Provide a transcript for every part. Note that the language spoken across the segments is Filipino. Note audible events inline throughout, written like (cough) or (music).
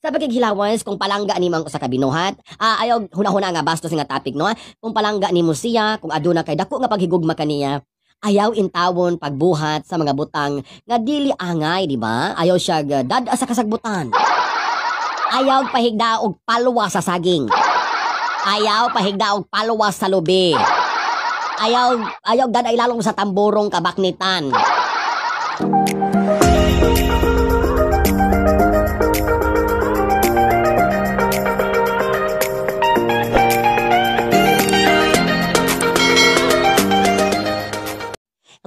Sa pagkighilawans kung palangga ni mang usa ka binuhat, ah, ayaw hunahuna nga bastos nga topic no. Kung palangga ni mo siya, kung aduna kay dako nga paghigugma kaniya, ayaw intawon pagbuhat sa mga butang nga dili angay, di ba? Ayaw siya dada sa kasagbutan. Ayaw pahigda og palwa sa saging. Ayaw pahigda og palwa sa lubi. Ayaw ayaw daday lalong sa tamburong kabaknitan.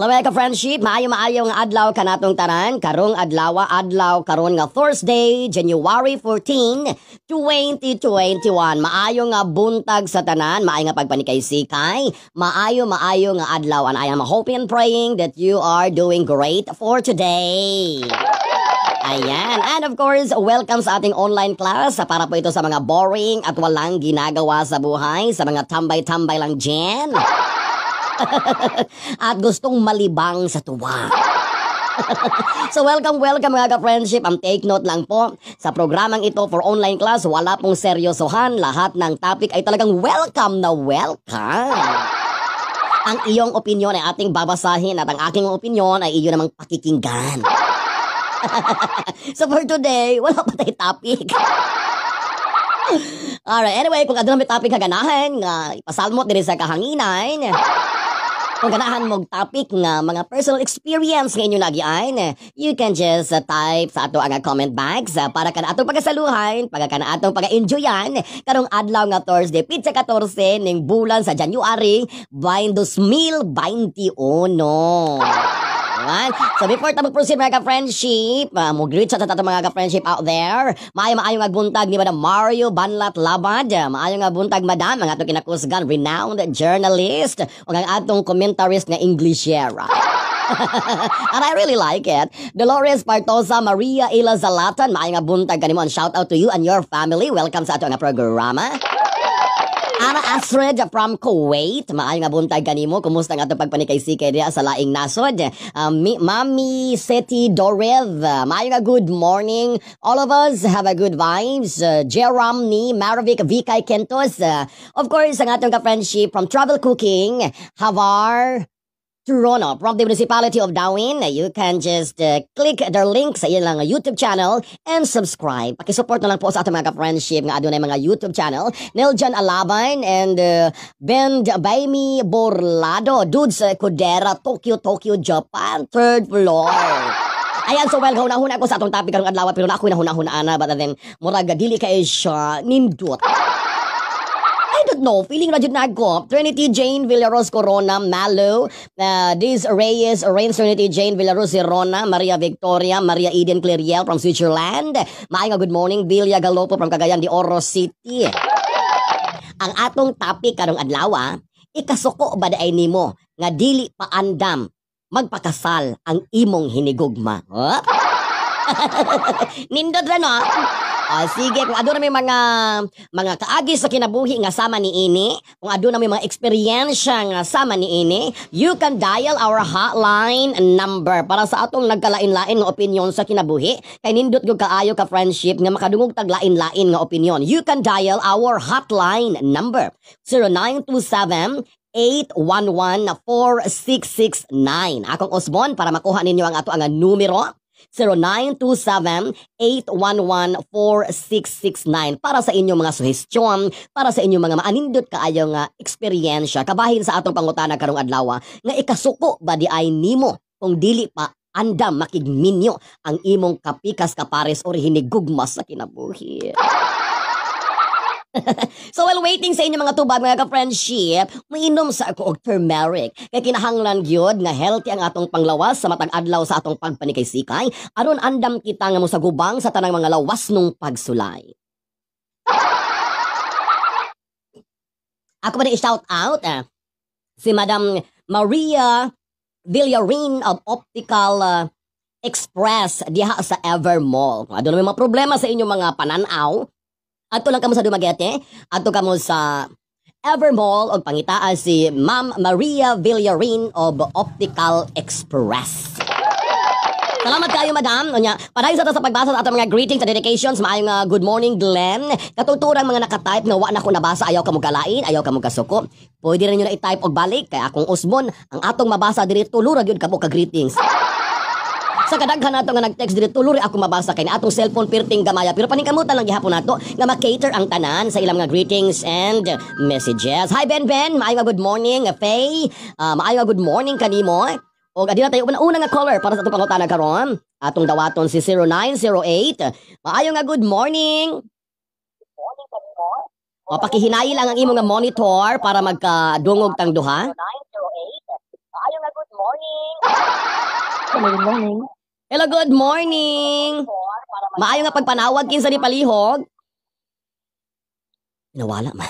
Mga ka-friendship, maayo-maayo nga adlaw kanatong tanan, karong adlaw adlaw karon nga Thursday, January 14, 2021. Maayo nga buntag sa tanan, maayo nga pagpanikay-sikay, maayo-maayo nga adlaw and I am hoping and praying that you are doing great for today. Ayan. And of course, welcome sa ating online class para po ito sa mga boring at walang ginagawa sa buhay, sa mga tambay-tambay lang dyan. (laughs) at gustong malibang sa tuwa. (laughs) so welcome, welcome mga ka-friendship. Ang take note lang po, sa programang ito for online class, wala pong seryosohan. Lahat ng topic ay talagang welcome na welcome. Ang iyong opinion ay ating babasahin at ang aking opinion ay iyo namang pakikinggan. (laughs) so for today, wala pa tayo topic. Alright, anyway, kung adun may topic kaganahan nga ipasalmot diri sa kahanginan, kung ganahan mong topic nga mga personal experience nga inyo nagiain, you can just uh, type sa ato ang comment box uh, para ka na atong pagasaluhan, para ka na atong pag-enjoyan karong adlaw nga Thursday, pizza 14 ning bulan sa January 2021. Alright? So before ta mag-proceed mga ka-friendship, uh, mag-greet sa tato mga ka-friendship out there. Maayo maayo nga buntag ni Madam Mario Banlat Labad. Maayo nga buntag Madam, ang atong kinakusgan renowned journalist o ang atong commentarist nga Englishera. (laughs) and I really like it. Dolores Partosa, Maria Ila Zalatan, maayo nga buntag kanimo shout out to you and your family. Welcome sa ato nga programa. Ana Astrid from Kuwait. Maayo nga buntag kanimo. Kumusta nga ato pagpanikay-sikay diha sa laing nasod? Um, mi, Mami Seti Dorev. Maayo nga good morning. All of us have a good vibes. Uh, Jeram ni Maravik Vikay Kentos. Uh, of course, ang atong ka-friendship from Travel Cooking. Havar Toronto from the municipality of Darwin. You can just uh, click their link sa ilang YouTube channel and subscribe. Pakisupport na lang po sa ating mga friendship nga adunay mga YouTube channel. Neljan Alaban and uh, Ben Baimi Borlado. Dudes uh, Kudera, Tokyo, Tokyo, Japan. Third floor. Ayan, so well, hunahuna ko sa atong topic karong adlaw pero na ako na hunahuna ana but then murag dili kay siya nindot. I don't know, feeling na dyan na ako. Trinity Jane Villaros Corona, Malo, uh, Diz Reyes, Rain Trinity Jane Villaros Sirona, Maria Victoria, Maria Eden Cleriel from Switzerland. Maayong good morning, Villa Galopo from Cagayan de Oro City. Ang atong topic karong adlaw, ikasuko ba daay nimo nga dili pa andam magpakasal ang imong hinigugma. Huh? (laughs) Nindot ra no? Ah, sige, kung aduna may mga mga kaagi sa kinabuhi nga sama ni ini, kung aduna may mga eksperyensya nga sama ni ini, you can dial our hotline number para sa atong nagkalain-lain nga opinion sa kinabuhi. Kay nindot gyud kaayo ka friendship nga makadungog tag lain-lain nga opinion. You can dial our hotline number 0927 811-4669. Akong Osbon para makuha ninyo ang ato ang numero 0927-811-4669 para sa inyong mga suhestyon, para sa inyong mga maanindot kaayo nga eksperyensya kabahin sa atong pangutana karong adlaw nga ikasuko ba di ay nimo kung dili pa andam makigminyo ang imong kapikas kapares or hinigugmas sa kinabuhi. So while waiting sa inyo mga tubag mga ka-friendship, mainom sa ako og turmeric. Kay kinahanglan gyud nga healthy ang atong panglawas sa matag adlaw sa atong pagpanikay-sikay aron andam kita nga mo sa sa tanang mga lawas nung pagsulay. Ako ba i-shout out eh? si Madam Maria Villarin of Optical uh, Express diha sa Evermall. Adto na may mga problema sa inyong mga pananaw, Ato lang kamo sa Dumaguete, ato kamo sa Evermall og pangitaan si Ma'am Maria Villarin of Optical Express. Salamat kayo, madam. Unya, padayon sa ta sa pagbasa sa atong mga greetings and dedications. Maayong uh, good morning, Glenn. Katuturang mga nakatype nga wa na ko nabasa, ayaw ka mo kalain, ayaw ka mo kasuko. Pwede rin nyo na i-type og balik. Kaya akong usbon, ang atong mabasa diri tulura gyud kamo ka greetings. Sa kadaghan nato nga nag-text diri tuluri ako mabasa kay na atong cellphone pirting gamaya pero paningkamutan lang gihapon nato nga ma-cater ang tanan sa ilang mga greetings and messages. Hi Ben Ben, maayo nga good morning Faye. Uh, maayo nga good morning kanimo. O adina tayo una una nga caller para sa atong pangutana karon. Atong dawaton si 0908. Maayo nga good morning. O pakihinayi lang ang imo nga monitor para magkadungog tang duha. 0908. Maayo nga good morning. Hello, good morning. Hello, good morning. Maayo nga pagpanawag kinsa ni palihog. Nawala man.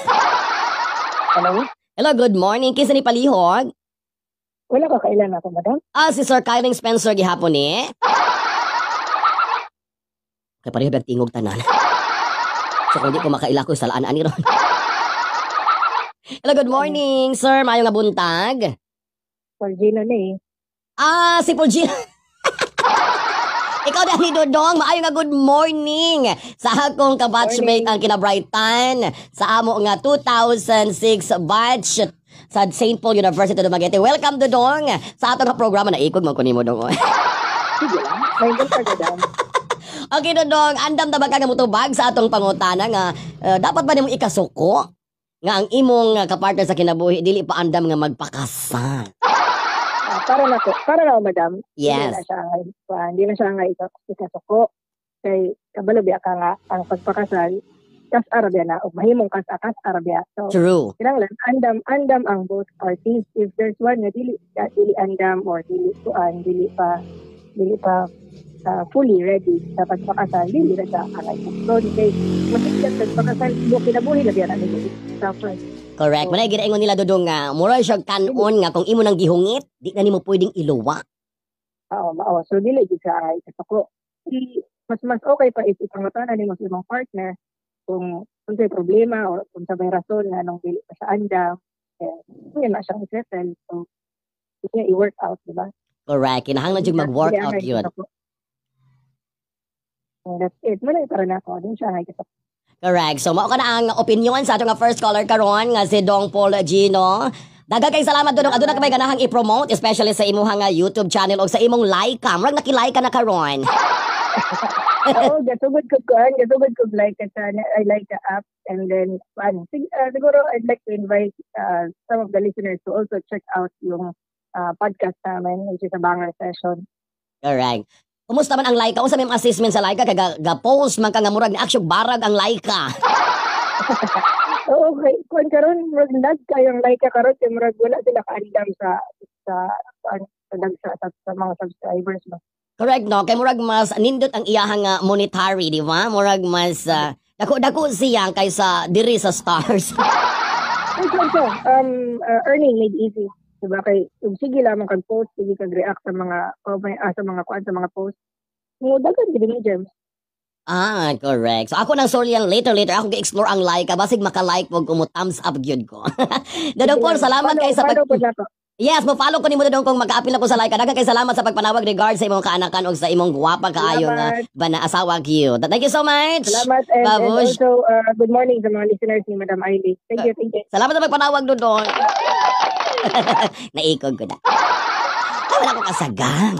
Hello? Hello, good morning. Kinsa ni palihog? Wala ka kailan ako, madam? Ah, si Sir Kyling Spencer gihapon ni. Kaya pareho bag tingog tanan. So kung di ko makaila ko sa laan ani ron. Hello, good morning, sir. Maayo nga buntag. For Gino na eh. Ah, si Paul (laughs) Ikaw na ni Dodong, maayo nga good morning sa akong kabatchmate ang kinabrightan sa amo nga 2006 batch sa St. Paul University Dumaguete. Welcome Dodong sa atong nga programa na ikog mo kunimo dong. (laughs) Sige lang. May (laughs) okay Dodong, andam ta ba ka nga mutubag sa atong pangutana nga uh, dapat ba nimo ikasuko nga ang imong uh, kapartner sa kinabuhi dili pa andam nga magpakasal. Ah, para na ko. Para na madam. Yes. Hindi na siya ah, hindi na siya nga ika- ikasuko. Kay kabalo biya ka nga ang pagpakasal kas arabia na o mahimong kas akas arabia. So, True. kinahanglan andam andam ang both parties. If there's one nga dili ah, dili andam or dili kuan dili pa dili pa ah, fully ready sa pagpakasal, dili na siya angay. So, kay masiglat sa pagpakasal, mo kinabuhi na biya na nito. Suffer. Correct. Manay ginaingon nila dodong nga mura siya kanon nga kung imo nang gihungit, di na nimo pwedeng iluwa. Oo, mao. So, dili gid sa ay kasako. I- Mas mas okay pa if ipangutanan ni mo sa imong partner kung may problema o kung sa may rason nga nung dili pa sa andam. Eh, yun na siyang settle. So, yun i-work out, di ba? Correct. Kinahanglan jud mag-workout Dili yun. that's it. Wala para na ako. Din siya ay kasako. Correct. So mao ka na ang opinion sa atong first caller karon nga si Dong Paul Gino. Daghang kay salamat dodong aduna ka may ganahang i-promote especially sa imong nga YouTube channel o sa imong like cam. Murag nakilike ka na karon. Oo, gasugod ko ko. Gasugod ko like ka sa, I like the app. And then, ano, sig- uh, siguro I'd like to invite uh, some of the listeners to also check out yung uh, podcast namin, which is a banger session. Correct. Kumusta man ang Laika? Unsa may mga assessment sa Laika kay ga-post man ka nga murag ni action barag ang Laika. (laughs) Oo, okay. Kung karon murag nag kayong like ka karon kay murag wala sila kaandam sa sa sa, sa, sa, sa, mga subscribers ba. Correct no? Kay murag mas nindot ang iyahang nga monetary, di ba? Murag mas ah, dako-dako siya kaysa diri sa stars. So, so, um, uh, earning made easy. Diba kay sige lamang kag post, sige kag react sa mga comment, ah, sa mga kuan sa mga post. Mo dagan gid ni gems. ah, correct. So ako nang sorry yan later later ako ga-explore ang Laika basig maka-like ko mo thumbs up gyud ko. (laughs) Dodong Paul, salamat kay sa pag Yes, mo follow ko nimo dodong kung maka-apil ako sa Laika. Daghang kay salamat sa pagpanawag regard sa imong kaanakan ug sa imong gwapa kaayo nga bana asawa cute. Thank you so much. Salamat and, and also uh, good morning sa mga listeners ni Madam Ailey. Thank you, thank you. Salamat sa pagpanawag dodong. (laughs) Naikog ko na. Ay, wala ko kasagang.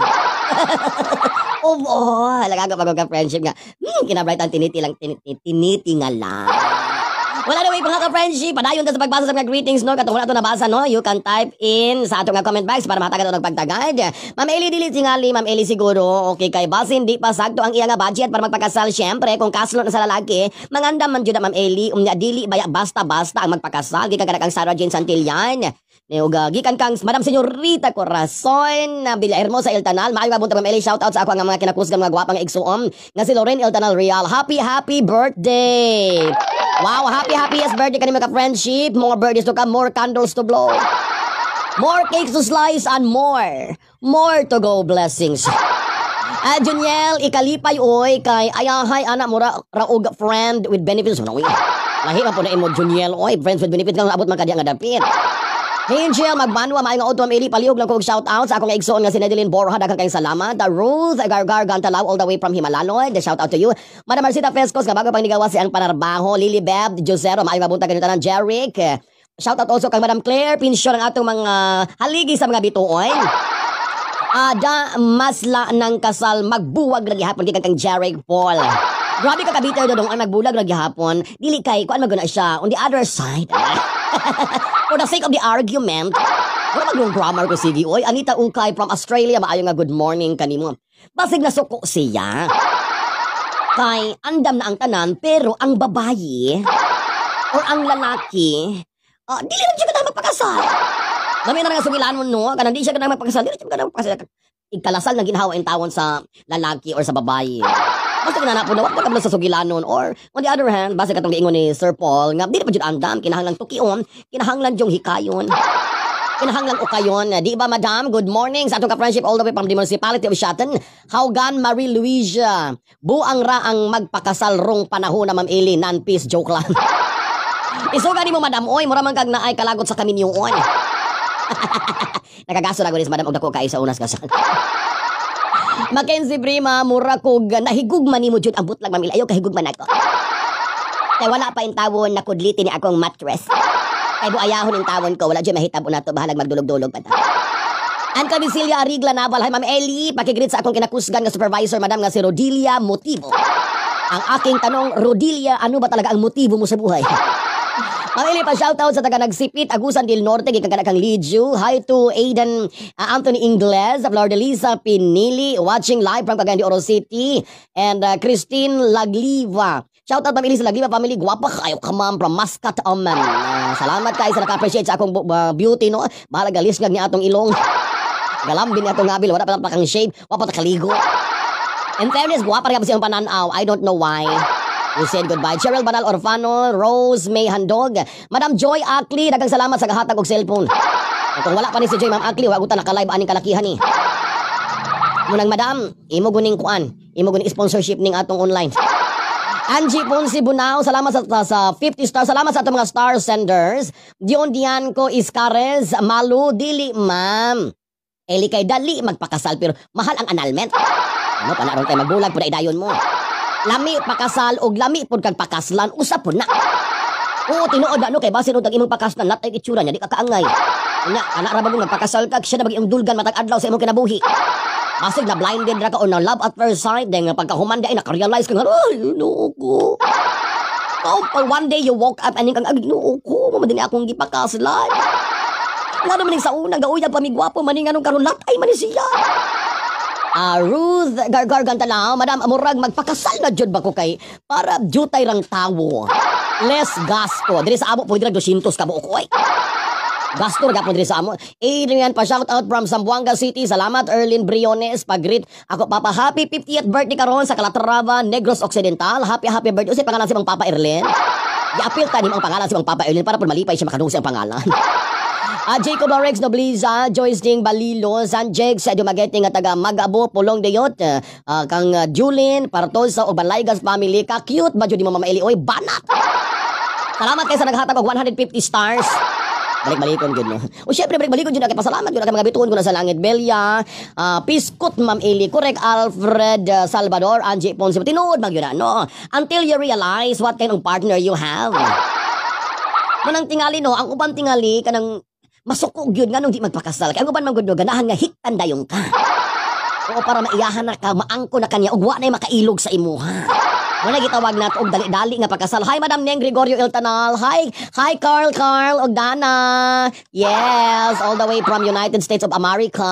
(laughs) Oo, halaga ka pag friendship nga. Hmm, kinabright ang tiniti lang, tiniti, tiniti nga lang. Wala na way mga ka-friendship. Padayon ta sa pagbasa sa mga greetings, no? Katong wala ito nabasa, no? You can type in sa atong nga comment box para matagad ito nagpagtagad. Ma'am Eli, dili tingali. Ma'am Eli siguro. Okay, kay basin, di pa sakto ang iya nga budget para magpakasal. Siyempre, kung kaslo na sa lalaki, manganda man na, Ma'am Eli. Umnya, dili baya basta-basta ang magpakasal. Gikan ka na kang Sarah Jane Santillan. Neuga, gikan kang Madam Senyorita Corazon na Villa Hermosa Iltanal. Maayo nga bunta Ma'am Eli. Shoutout sa ako nga mga kinakusgan mga gwapang igsuom nga si Lorraine Iltanal Real. Happy, happy birthday! Wow, happy, happiest birthday kanimo ka friendship. More birthdays to come, more candles to blow. More cakes to slice and more. More to go blessings. Ah, Juniel, ikalipay oy kay ayahay anak mo ra, raog friend with benefits. Uy? Lahi man po na imo Juniel oy, friends with benefits kang abot man kadiya nga dapit. Angel, magbanwa, maayong auto, Eli, palihog lang kong shout out sa akong igsoon nga si Nedeline Borja, daghang kayong salamat. The Ruth Gargar Gantalaw, all the way from Himalaloy, the shout out to you. Madam Marcita Fescos, nga bago pang nigawa si ang panarbaho, Lily Beb, Josero, maayong mabunta ganito ng Jeric. Shout out also kang Madam Claire, pinsyon ang atong mga haligi sa mga bituoy. Ada masla ng kasal magbuwag lagi hapon kay kang Jeric Paul. Grabe ka kabiter do dong ang nagbulag lagi hapon. Dili kay kuan maguna siya on the other side. (laughs) For the sake of the argument, wala mag grammar ko sige. Oy, Anita Ungkay from Australia, maayo nga good morning kanimo. Basig na suko siya. Kay andam na ang tanan pero ang babayi or ang lalaki, ah, dili na siya ka magpakasal. Dami na nga sugilan mo no, kanang di siya ka magpakasal, dili siya ka magpakasal. Igkalasal na ginhawa in tawon sa lalaki or sa babayi. Basta kinana po na wag ka sa sugilanon or on the other hand, basta katong giingon ni Sir Paul nga di pa jud andam kinahanglan tukion, kinahanglan jong hikayon. Kinahanglan ukayon. Di ba, madam? Good morning sa atong ka-friendship all the way from the municipality of Shatten. Haugan Marie Louisa. Buang ra ang magpakasal rong panahon na Ma'am Eli. Non-peace joke lang. (laughs) Isuga ni mo, madam. Oy, mura man kag naay kalagot sa kaminyoon. (laughs) Nakagaso na ko ni madam og dako kay sa unas kasal. (laughs) Mackenzie Prima, mura kog nahigugman ni mo jud ambot lang mamil ayo kahigugman ako. Kay wala pa in tawon na kudliti ni akong mattress. Kay buayahon in tawon ko, wala jud mahitabo na to bahalag magdulog-dulog pa ta. Ang Camisilya Arigla Naval, hi Ma'am Ellie, pakigreet sa akong kinakusgan nga supervisor, madam nga si Rodilia Motivo. Ang aking tanong, Rodilia, ano ba talaga ang motibo mo sa buhay? (laughs) Ang ili pa shoutout sa taga nagsipit Agusan del Norte gikan kana kang Lidju. Hi to Aiden uh, Anthony Ingles, Flor de Lisa Pinili watching live from Cagayan de Oro City and uh, Christine Lagliva. Shoutout Eli sa Lagliva family. Guwapa kayo ka ma'am from Muscat Oman. Uh, salamat kay sa naka-appreciate sa akong uh, beauty no. Bahala galis nga atong ilong. Galambin ni atong ngabil wala pa pa kang shave, wala pa kaligo. In fairness, guwapa rin kasi ang pananaw. I don't know why. We said goodbye. Cheryl Banal Orfano, Rose May Handog, Madam Joy Akli, dagang salamat sa gahatag og cellphone. At kung wala pa ni si Joy Ma'am Akli, wag uta naka-live aning kalakihan ni. Munang madam, imo guning kuan, imo guning sponsorship ning atong online. Angie Ponce Bunao, salamat sa, sa 50 stars. Salamat sa atong mga star senders. Dion Dianco Iscares, Malu, Dili, ma'am. Eli kay dali magpakasal pero mahal ang annulment. Ano pa na ron kay magbulag pud idayon mo. Lami pakasal og lami pud kag pakaslan usa pud na. Oo, tinuod ano kay basin og imong pakaslan lat ay itsura niya di ka kaangay. Nya, ana ra mo nagpakasal kag siya na bagi ang dulgan matag adlaw sa imong kinabuhi. Basig na blinded ra ka o na love at first sight dahil nga pagkahuman di ay nakarealize ka nga, ay, no ko. Oh, pag one day you woke up and kang agno ko, mamadin akong gipakaslan. Nga naman sa una, gauyag pamigwapo, maning anong karon lat ay mani Ah, Ruth Gargar Gantalaw, Madam Amurag, magpakasal na jud ba ko kay para jutay rang tawo. Less gasto. Diri sa amo pwede ra 200 ka buok oy. Gasto ra gyapon diri sa amo. Adrian pa shout out from Zamboanga City. Salamat Erlin Briones pagreet. Ako papa happy 50th birthday karon sa Calatrava, Negros Occidental. Happy happy birthday. Usa pangalan si Mang Papa Erlin. Gi-appeal ta ni ang pangalan si Mang Papa Erlin para pud malipay siya makadungsi ang pangalan. Ah, Jacob Nobliza, Joyce Ding Balilo, Sanjeg sa Dumaguete nga taga Magabo, Pulong Deyot, ah, kang uh, Julin, Partosa o Balaygas family, ka cute ba jud mo mamaili oy banat. Salamat kay sa naghatag og 150 stars. Balik-balikon gud no. O syempre balik-balikon jud kay pasalamat jud kay mga bituon ko na sa langit Belia, ah, Piskot Ma'am Eli, correct Alfred ah, Salvador, Angie Ponce. Tinuod mag yun na, no. Until you realize what kind of partner you have. Manang tingali no, ang uban tingali kanang masuko gyud nga nung di magpakasal. Kaya ang uban man gud ganahan nga hiktan dayon ka. Oo, para maiyahan na ka, maangko na kanya, ug wa na makailog sa imuha. Muna gitawag nato og dali-dali nga pagkasal. Hi Madam Neng Gregorio Iltanal. Hi, hi Carl Carl og Dana. Yes, all the way from United States of America.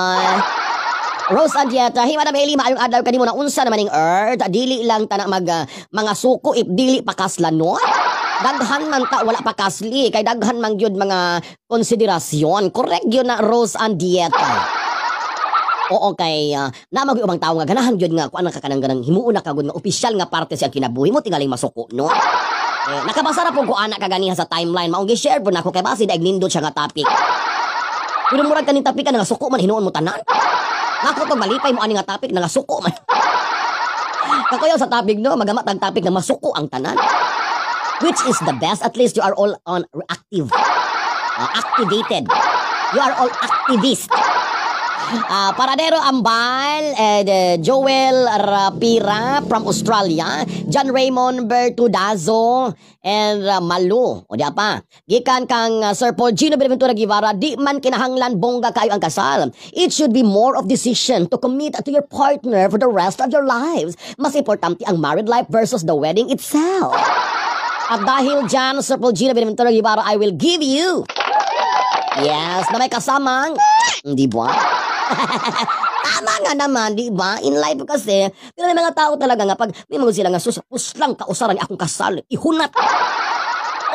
Rose Andieta, hi Madam Eli, maayong adlaw kanimo na unsa naman ning earth. Dili lang ta na mag ah, mga suko if dili pakaslan no. Daghan man ta wala pa kasli kay daghan man gyud mga konsiderasyon. Correct gyud na Rose Andieta. Oo kay uh, na mag ubang tawo nga ganahan gyud nga kuan ka kanang ganang himuon kagud nga opisyal nga parte sa kinabuhi mo tingaling masuko no. Eh, nakabasa ra po ko ana kaganiha sa timeline maong gi-share po nako kay basi daig nindot siya nga topic. Pero murag kaning topic nga suko man hinuon mo tanan. Nako pag malipay mo ani nga topic nga suko man. (laughs) Kakuyaw sa topic no, magamat ang topic na masuko ang tanan. Which is the best? At least you are all on active. Uh, activated. You are all activists. Ah, Paradero Ambal, and uh, Joel Rapira from Australia, John Raymond Bertudazo, and uh, Malu. O di pa. Gikan kang uh, Sir Paul Gino Benaventura Guevara, di man kinahanglan bongga kayo ang kasal. It should be more of decision to commit to your partner for the rest of your lives. Mas importante ang married life versus the wedding itself. At dahil dyan, Sir Paul Gino Benaventura Guevara, I will give you Yes, na may kasamang, di ba? (laughs) Tama nga naman, di ba? In life kasi, pero may mga tao talaga nga, pag may mga sila nga, sus, lang kausaran akong kasal, ihunat.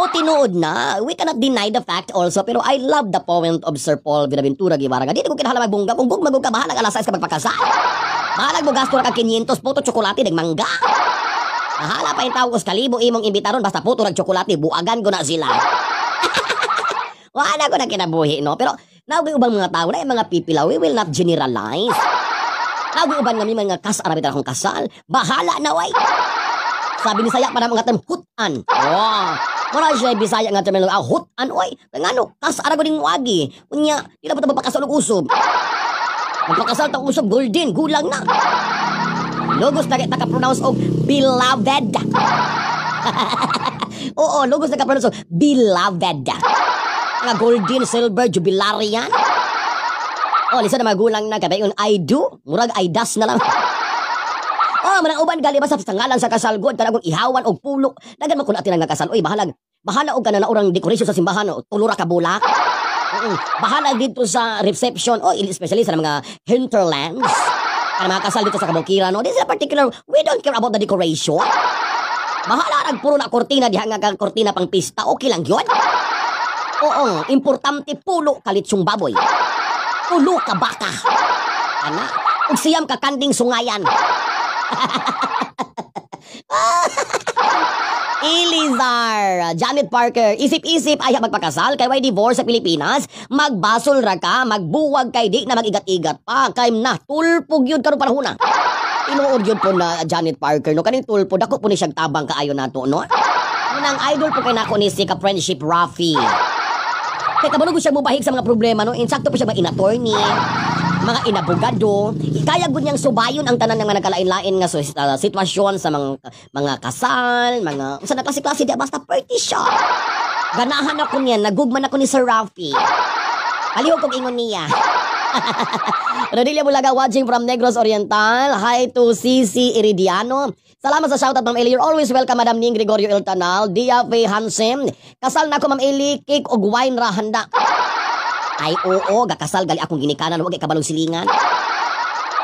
O tinuod na, we cannot deny the fact also, pero I love the point of Sir Paul Vinaventura Guevara dito ko kinahala magbungga, kung gug magug ka, bahala ka magpakasal. Bahala mo gasto ka 500 puto tsokolate ng Bahala pa yung ko kalibo imong imbitaron, basta puto ng tsokolate, buagan ko na sila. (laughs) Wala ko na kinabuhi, no? Pero, Nawag ubang mga tao na yung mga pipila, we will not generalize. Nawag uban nga may mga kasarabitan akong kasal. Bahala na, way. Sabi ni Saya para mga term, hutan. Oh. Mura siya bisaya nga term, ah, hutan, oy. Ngano, kasara ko ding wagi. Kunya, di na pa mapakasal og usob. Magpakasal tang usob, golden, gulang na. Logos na kita ka-pronounce og beloved. (laughs) Oo, logos na ka-pronounce og beloved. Mga golden, silver, jubilarian. Oh, lisa na magulang na kabay yung I do. Murag I das na lang. (laughs) oh, manang uban gali ba sa tangalan sa kasalgod kanagong ihawan og pulo. Dagan man kun atin nga kasal. Oy, bahala. Bahala og kana na urang decoration sa simbahan o tulura ka bulak. Mm Bahala dito sa reception o oh, especially sa mga hinterlands. Kana mga kasal dito sa Kabukiran, no? This is a particular, we don't care about the decoration. Bahala nag puro na kortina diha nga kortina pang pista. Okay lang 'yon. Oo, importante pulo kalitsong baboy. Pulo ka baka. Ana, ug siyam ka kanding sungayan. (laughs) Ilizar, Janet Parker, isip-isip ay magpakasal kay way divorce sa Pilipinas, magbasol ra ka, magbuwag kay di na magigat-igat pa, kay na tulpog yun karon panahon na. Inuod yun po na Janet Parker, no? Kaning tulpo, dako po ni siyang tabang kaayo nato, no? Unang idol po kay nako ni si ka friendship Rafi. Kaya kabalo ko siya mubahig sa mga problema, no? Insakto pa siya mga inattorney, mga inabogado. Kaya gud niyang subayon ang tanan ng mga nagkalain-lain nga so, uh, sitwasyon sa mga mga kasal, mga sa klase-klase di basta party siya. Ganahan ako niyan, nagugman ako ni Sir Rafi. Palihog kong ingon niya. (laughs) Rodilia Bulaga watching from Negros Oriental. Hi to CC Iridiano. Salamat sa shoutout, Ma'am Eli. You're always welcome, Madam Ning Gregorio Iltanal, Dia Faye Hansen. Kasal na ko, Ma'am Eli, cake og wine ra handa. Ay, oo, gakasal gali akong ginikanan, wag kabalong silingan.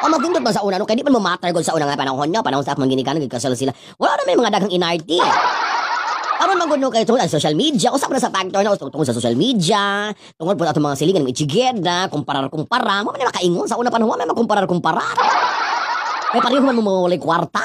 O magindot man sa una, no? Kaya di man mamatter sa una nga panahon niya, panahon sa akong ginikanan, gagkasal sila. Wala na may mga daghang inarti. Aron maguno kay tungod sa social media, usap na sa factor na tungod sa social media, tungod po ato mga silingan ng ichigeda, kumparar kumpara, mo man makaingon sa una panahon, may makumparar kumparar. May pareho man mo mawalay kwarta.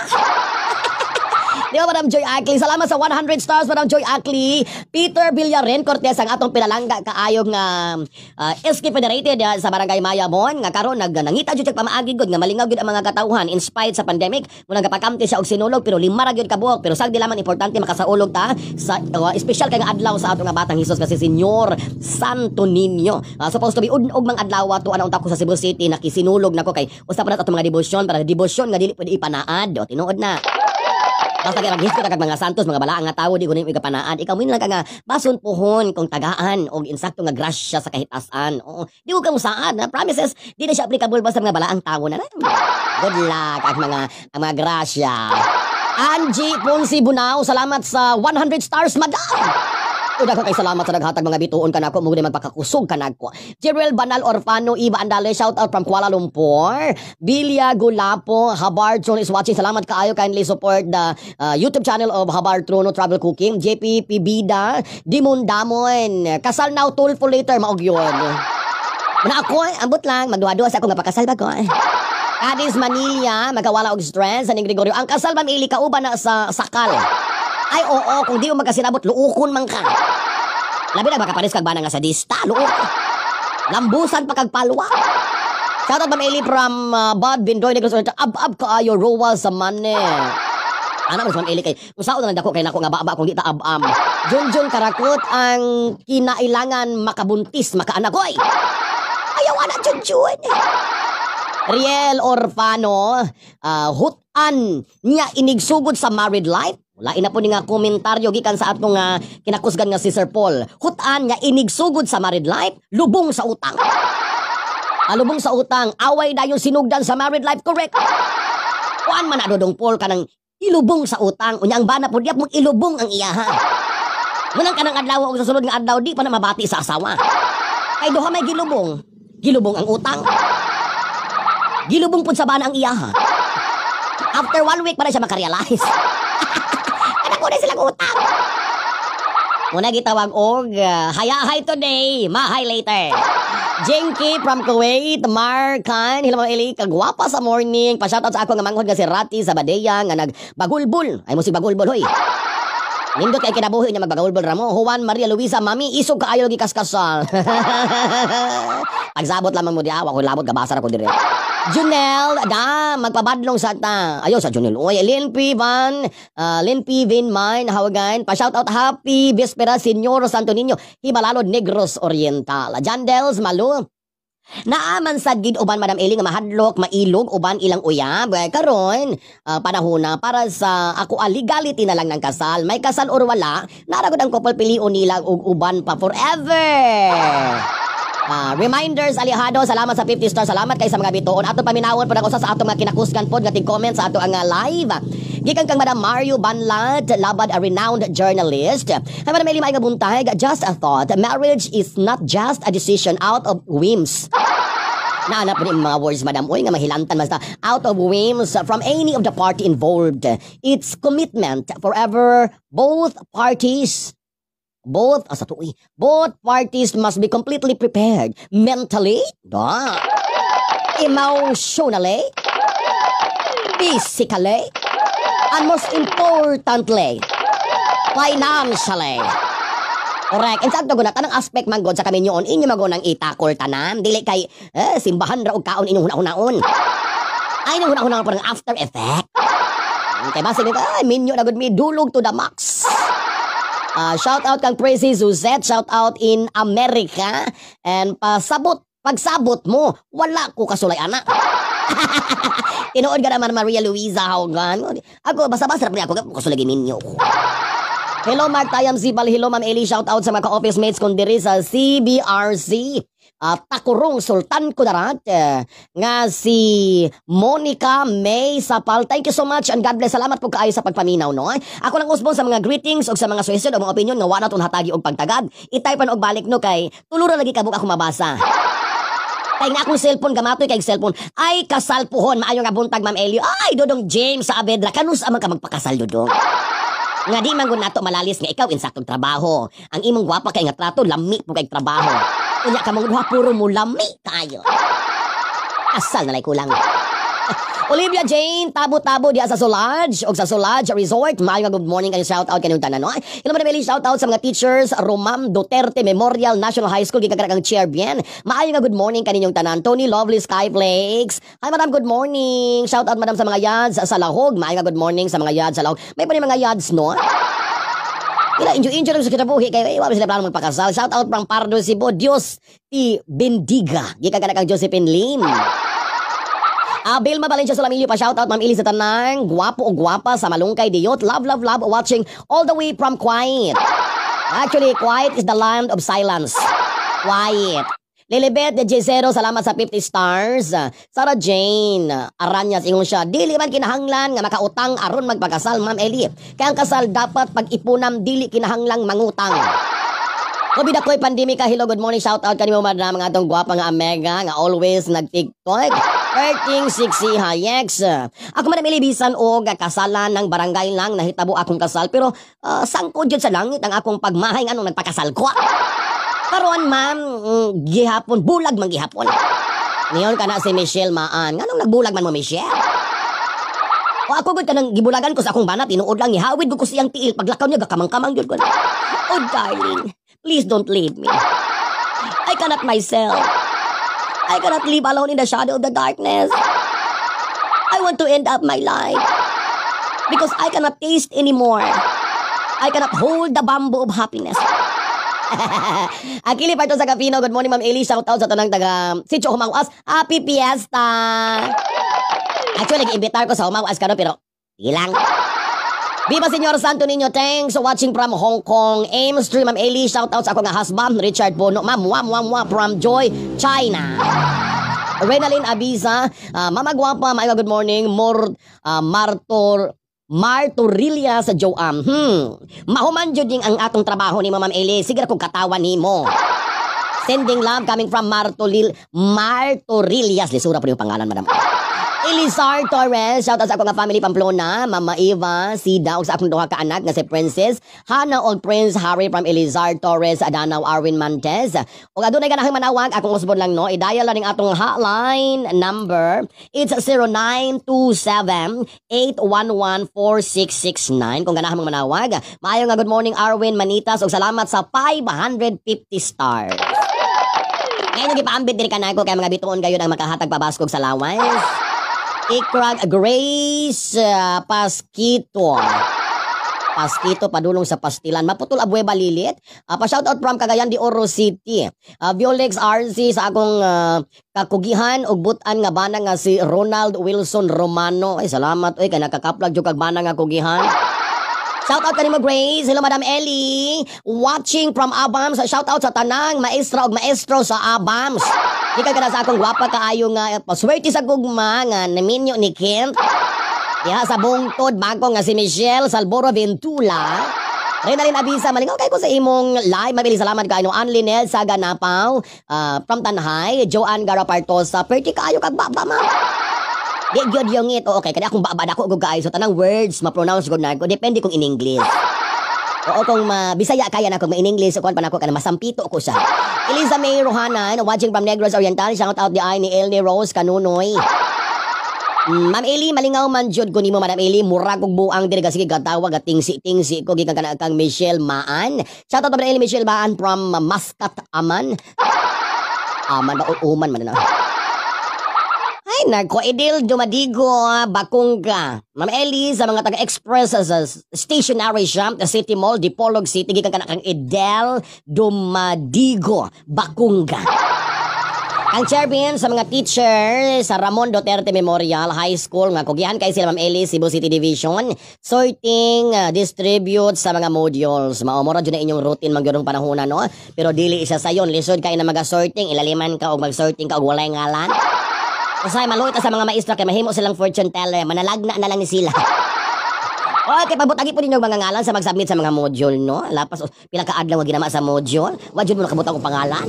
Di ba, Madam Joy Ackley? Salamat sa 100 stars, Madam Joy Ackley. Peter Villaren Cortez, ang atong pinalangga kaayong uh, uh, SK Federated uh, sa Barangay Mayabon. Nga karon nag nangita jud pamaagi gud nga malingaw gud ang mga katawhan in spite sa pandemic. Muna gapakamti siya og sinulog pero lima ra gyud kabuok pero sagdi lamang importante makasaulog ta sa uh, special kay nga adlaw sa atong nga batang Hesus kasi Senyor Santo Niño. Uh, supposed to be og mang adlaw to ana unta ko sa Cebu City nakisinulog nako kay usa pa na atong mga debosyon para debosyon nga dili pwede ipanaad o tinuod na. Basta kay maghisto kag mga santos mga balaang nga tawo di kuno igapanaan. Ikaw min lang nga bason kung tagaan og insakto nga grasya sa kahitasan. Oo, di ko kamo saan na promises di na siya applicable basta mga balaang tawo na. Good luck ang mga ang mga grasya. Angie Ponsi Bunao, salamat sa 100 stars, madam! Ko kay salamat sa naghatag mga bituon kanako mo magpakakusog kanako. Jerel Banal Orfano Iba Andale shout out from Kuala Lumpur. Bilya Gulapo Habard Trono is watching. Salamat kaayo kindly support the uh, YouTube channel of Habard Trono Travel Cooking. JP Pibida Dimon Damon. Kasal now toolful later maog yun. Muna ako, eh, ambot lang, magduwa-duwa sa ako nga pakasal ba ko. Addis Manila, magkawala og stress sa Gregorio. Ang kasal ba ili kauban na sa sakal. Ay, oo, kung di mo magkasinabot, luukon man ka. Labi na makapanis kag bana nga sa dista, luuk. Lambusan pa kag palwa. Shout out Ma'am Eli from uh, Bad Bindoy Negros Oriental. Ab-ab kaayo Rowa sa mane. Ana mas Ma'am Eli kay sao na dako kay nako nga baba kung di ta abam. Junjun karakot ang kinailangan makabuntis makaanak koy. Ayaw ana junjun. Riel Orfano, uh, hutan niya inigsugod sa married life. Lain na po ni nga komentaryo gikan sa atong nga kinakusgan nga si Sir Paul. Hutan niya inigsugod sa married life, lubong sa utang. Alubong sa utang, away dayon sinugdan sa married life, correct? Kuan man na dodong Paul kanang ilubong sa utang. Unya ang bana po diap mong ilubong ang iyaha. Munang kanang adlaw o sa sulod nga adlaw di pa na mabati sa asawa. Kay duha may gilubong. Gilubong ang utang. Gilubong pud sa bana ang iyaha. After one week pa na siya makarealize. (laughs) Na silang utang. Muna gitawag og uh, hayahay today, mahay later. Jenky from Kuwait, Markan, hello mga ili, kagwapa sa morning. Pa-shoutout sa ako nga manghod nga si Rati sa Badeya nga nagbagulbul. Ay mo si bagulbul hoy. Nindot kay kinabuhi niya magbagulbul ramo. Juan Maria Luisa, mami, isog kaayo lagi kaskasal. (laughs) Pagsabot lamang mo diya, ako labot gabasa ra ko dire. Junel, da, magpabadlong sa ta. Ayo sa Junel. Uy, Lin P. Van, uh, Lin P. Vin Mine, hawagan. Pa-shoutout happy Vespera Senyor Santo Niño, Himalalod Negros Oriental. Jandels, Malu, Naaman sad gid uban Madam Eli mahadlok, mailog uban ilang uyab. Eh, Karon, uh, panahon na para sa ako a legality na lang ng kasal. May kasal or wala, naragod ang couple pilion nila og uban pa forever. Ah, reminders alihado salamat sa 50 stars salamat kay sa mga bituon ato paminawon pod ako sa sa ato mga kinakusgan pod nga comment sa ato ang ah, live gikan kang Madam Mario Banlat labad a renowned journalist hay Madam Eli nga buntag just a thought marriage is not just a decision out of whims Naanap po mga words, madam. Uy, nga mahilantan basta. Out of whims from any of the party involved. It's commitment forever. Both parties Both, asa to, both parties must be completely prepared mentally, da, emotionally, physically, and most importantly, financially. Correct. And sakto guna tanang aspect man god sa kami nyon inyo magunang itakol tanan dili kay eh, simbahan ra og kaon inyong hunahunahon. Ay nung hunahunahon parang after effect. Kay basi ay minyo na gud mi dulog to the max. Uh, shout out kang Crazy Suzette, shout out in America. And pasabot, pagsabot mo, wala ko kasulay anak. (laughs) Tinuod ka naman Maria Luisa Haugan. Ako, basta-basta na ako, kasulay ninyo. Hello, Mark Tayam Zibal. Hello, Ma'am Eli. Shout out sa mga ka-office mates kong diri sa CBRC. Uh, Takurong Sultan Kudarat. Uh, nga si Monica May Sapal. Thank you so much and God bless. Salamat po kaayo sa pagpaminaw. No? Ako lang usbon sa mga greetings o sa mga suggestion o mga opinion nga wala tong hatagi og pagtagad. Itay pa og balik no kay tulura lagi kabuk ako mabasa. Kay nga akong cellphone gamatoy kay cellphone. Ay kasalpuhon maayo nga buntag Ma'am Elio. Ay dodong James sa Abedra kanus amang ka magpakasal dodong. Nga di man nato malalis nga ikaw insaktong trabaho. Ang imong gwapa kay nga trato lami po kay trabaho. Unya ka mga puro mo lami kayo. Asal na lay kulang. Olivia Jane, tabo-tabo diya sa Solage o sa Solage Resort. Maayo nga good morning kayo shout out kanyong tanan no. Ilo man bili shout out sa mga teachers Romam Duterte Memorial National High School gikagra kang chair bien. Maayo nga good morning kaninyong tanan. Tony Lovely Skyflakes. Hi madam good morning. Shout out madam sa mga yads sa Lahog. Maayo nga good morning sa mga yads sa Lahog. May pa mga yads no. Ila enjoy enjoy lang sa kitabuhi kay wala sila plano magpakasal. Shout out from Pardo Cebu. Dios ti bendiga. Gikagra kang Josephine Lim. Uh, Vilma Valencia Solamilio pa shoutout Ma'am Ili sa tanang Guwapo o guwapa sa Malungkay Diyot Love, love, love Watching all the way from Quiet Actually, Quiet is the land of silence Quiet Lilibet de J0, salamat sa 50 stars. Sarah Jane, Aranyas, ingon siya, dili man kinahanglan nga makautang aron magpakasal, Ma'am Eli. Kaya ang kasal dapat pag-ipunam, dili kinahanglang mangutang. Kobi na ko'y pandemika. Hello, good morning. Shout out kanimo madam mga atong gwapa nga Amega nga always nag-TikTok. Hurting sexy hayeks. Ako man milibisan og kasalan ng barangay lang nahitabo akong kasal pero uh, sangkod jud sa langit ang akong pagmahay nganong nagpakasal ko. Karon ma'am, mm, gihapon bulag man gihapon. Niyon kana si Michelle Maan. Nganong nagbulag man mo Michelle? O ako gud kanang gibulagan ko sa akong banat tinuod lang ihawid ko siyang tiil paglakaw niya gakamang-kamang jud ko. Oh darling, please don't leave me. I cannot myself. I cannot live alone in the shadow of the darkness. I want to end up my life. Because I cannot taste anymore. I cannot hold the bamboo of happiness. Akili pa ito sa Capino. Good morning, Ma'am Eli. Shout out sa tanang taga Sitio Humanguas. Happy Fiesta! Actually, nag-imbitar ko sa Humanguas ka no, pero ilang. Viva Senyor Santo Niño, thanks for watching from Hong Kong. Aim stream, Ma'am Eli. Shout out sa ako nga husband, Richard Bono. Ma'am, mwa, mwa, mwa, from Joy, China. Renalyn Abisa, uh, Mama Guapa, good morning. Mor, uh, Martor, Martorilia sa Joam. Hmm. Mahuman jud ang atong trabaho ni Ma'am Eli. Sige kung katawan nimo. Sending love coming from Martolil Martorilias. Lisura po yung pangalan, madam. Elizar Torres, shout out sa akong family Pamplona, Mama Eva, Sida, ug sa akong duha ka anak nga si Princess, Hana og Prince Harry from Elizar Torres, Adanaw Arwin Mantes. Ug adunay ganahang manawag, akong usbon lang no, i-dial lang ning atong hotline number. It's 0927-811-4669 kung ganahang manawag. Maayo nga good morning Arwin Manitas ug salamat sa 550 stars. Ngayon yung ipaambit din ka na ako kaya mga bituon kayo ang makahatag pabaskog sa lawas. Ikrag Grace uh, Pasquito. Pasquito padulong sa Pastilan. Maputol Abueva Lilit. Uh, pa-shoutout from Cagayan de Oro City. Uh, Violex RC sa akong uh, kakugihan ug butan nga bana nga si Ronald Wilson Romano. Ay salamat oy kay nakakaplag jud kag bana nga kugihan. Shout out kanimo Grace. Hello Madam Ellie. Watching from Abams. Shout out sa tanang maestra ug maestro sa Abams. Di ka kana sa akong gwapa kaayo nga paswerte sa gugma nga naminyo ni Kent. Diha sa bungtod bago nga si Michelle Salboro Ventula. Rin abisa malingaw kay ko sa imong live. Mabili salamat kay no Anlinel sa Ganapaw. Uh, from Tanhay, Joanne Garapartosa. Perti kaayo kag baba ma. Di gyud yung ito. Okay, kaya akong babad ako ug guys. So tanang words ma-pronounce gud na ko depende kung in English. Oo, kung ma Bisaya kaya na kung in English so kung pa nako kana masampito ko siya. Eliza May Rohanan, watching from Negros Oriental. Shout out di ay ni Elni Rose Kanunoy. Mm, Ma'am Eli, malingaw man jud ko nimo Madam Eli, murag og buang diri sige gatawag at tingsi tingsi ko gikan kana kang Michelle Maan. Shout out Madam Eli Michelle Maan from Muscat Aman. Aman ba o uman man na. Ay, nagko Edil Dumadigo, Bakungga. Ma'am Ellie, sa mga taga-express sa stationery shop, the City Mall, Dipolog City, gikan ka na kang Edel Dumadigo, Bakungga. Ang chairman sa mga teacher sa Ramon Duterte Memorial High School nga kugihan kay sila Ma'am Ellie Cebu City Division sorting uh, distribute sa mga modules mao mo ra na inyong routine magyurong panahon no pero dili isa sayon lisod kay na maga-sorting ilaliman ka og mag-sorting ka og walay ngalan Usay maluit sa mga maestra kay mahimo silang fortune teller manalagna na lang ni sila (laughs) Okay, pabutagi po ninyo mga ngalan sa mag-submit sa mga module, no? Lapas, oh, pila ka adlaw ginama sa module. Wa jud mo nakabutang og pangalan.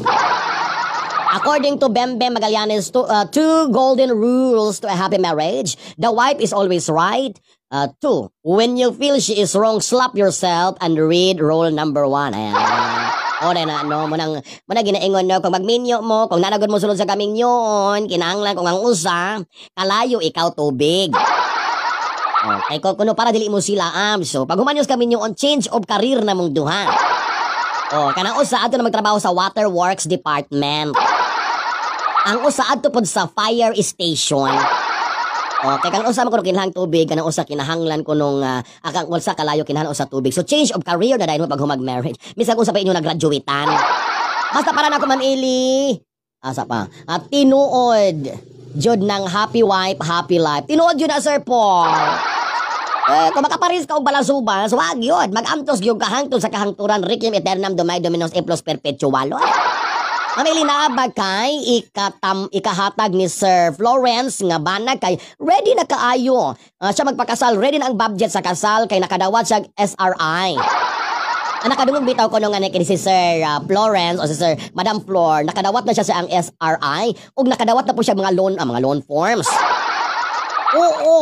According to Bembe Magallanes, to, uh, two golden rules to a happy marriage. The wife is always right. Uh, two, when you feel she is wrong, slap yourself and read rule number one. Ayan. O na na, no, munang, munang ginaingon, no, kung magminyo mo, kung nanagod mo sulod sa kaminyon, kinahanglan kung ang usa, kalayo ikaw tubig. Okay, kung kuno para dili mo sila am. So, pag humanyos kami on change of career na mong duha. Oh, kanang usa ato na magtrabaho sa Waterworks Department. Ang usa adto pod sa fire station. Okay, kang usa man kuno kinahang tubig, kanang usa kinahanglan ko nung uh, akang usa kalayo kinahanglan usa tubig. So change of career na dahil mo pag humag marriage. Misag usa pa inyo nagraduatean. Basta para na ako Ma'am Eli. Asa pa? At tinuod. Jud ng happy wife, happy life. Tinuod yun na Sir Paul. Eh, kung makaparis ka og balasubas, wag yun. Mag-amtos yung kahangtod sa kahangturan, Requiem Eternam Domai Dominos E plus Perpetualo. Mamili na ba kay ikatam, ikahatag ni Sir Florence nga banag kay ready na kaayo. Uh, siya magpakasal, ready na ang budget sa kasal kay nakadawat siya SRI. Ang nakadungog bitaw ko nung nga si Sir uh, Florence o si Sir Madam Flor, nakadawat na siya sa ang SRI ug nakadawat na po siya mga loan, ah, mga loan forms. Oo.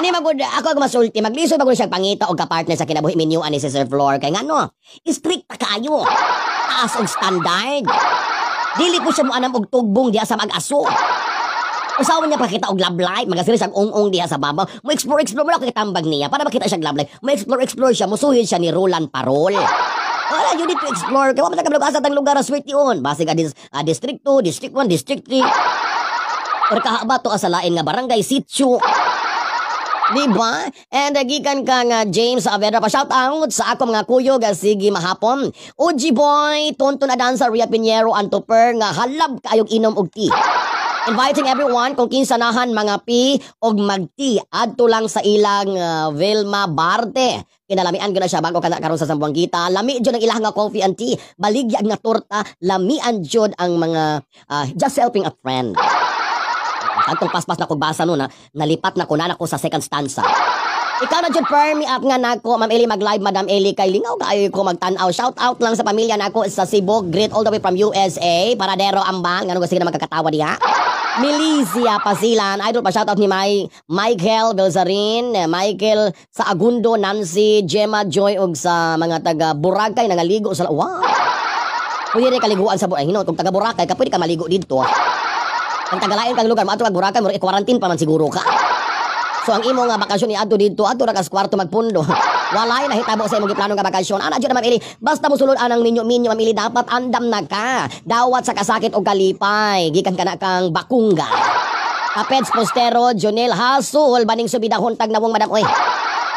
Ani magud ako ang masulti maglisod magud siya pangita og kapartner sa kinabuhi minyo ani si Sir Flor kay ngano strict ta kayo taas og standard dili po siya mo anam og tugbong diha sa mag-aso Usawa niya pakita og love life, magasiri siya ung-ung diha sa babaw. Mo explore explore mo kitambag niya para makita siya love life. Mo explore explore siya, musuhin siya ni Roland Parol. Wala, you need to explore. Kaya wala ka asa tang lugar aswerte yun. Base ka dis, uh, District 2, District 1, District 3. Or kahaba to asalain nga barangay sitio. Di ba? And uh, gikan ka nga James Saavedra pa shout out sa ako mga kuyog uh, sige mahapon. Uji boy, tonto na dancer Ria Pinheiro Antoper nga halab kayog inom og tea. Inviting everyone kung kinsanahan mga pi og magti adto lang sa ilang uh, Vilma Barte. Kinalamian ko na siya bago kana karon sa Sambuangita. Lami jud ang ilang nga coffee and tea. Baligya nga torta, lamian jud ang mga uh, just helping a friend. Kantong paspas na ko basa no na nalipat na ko na ako sa second stanza. Ikaw na jud permi up nga nako Ma'am Eli mag-live Madam Eli kay lingaw kaayo ko magtan-aw. Shout out lang sa pamilya nako sa Cebu, great all the way from USA. Paradero ambang ngano gusto na magkakatawa diha. Milicia Pasilan, idol pa shoutout ni May, Michael Belzarin, Michael sa Agundo, Nancy, Gemma Joy ug sa mga taga Boracay nangaligo sa wow. Pwede kaliguan sa Boracay. Hino, kung taga Boracay ka pwede ka maligo dito. Ang tagalain kang lugar, maato kag Boracay, mo i-quarantine pa man siguro ka. So ang imo nga bakasyon ni adto dito, adto ra kas kwarto magpundo. (laughs) Walay nahitabo sa imong giplano nga bakasyon. Ana jud naman ili, basta mo sulod anang minyo-minyo mamili dapat andam na ka. Dawat sa kasakit o kalipay, gikan kana kang bakungga. Kapets postero, Jonel Hasul, baning subida huntag nawong madam oy.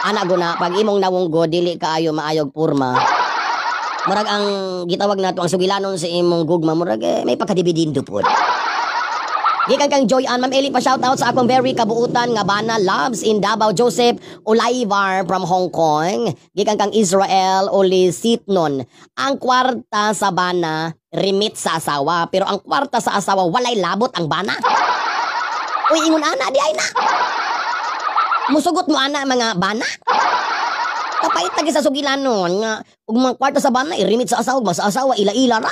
Ana guna, pag imong nawong go dili kaayo maayog purma. Murag ang gitawag nato ang sugilanon sa imong gugma murag eh, may pagkadibidindo pod. Gikan kang Joy Ann, Ma'am Eli pa shout out sa akong very kabuutan nga bana loves in Davao Joseph Olaivar from Hong Kong. Gikan kang Israel Olisitnon. Ang kwarta sa bana remit sa asawa pero ang kwarta sa asawa walay labot ang bana. Uy ingon ana di ay na. Musugot mo ana mga bana. Kapait lagi sa sugilanon nga ug mga kwarta sa bana i-remit sa asawa mas asawa ila-ila ra.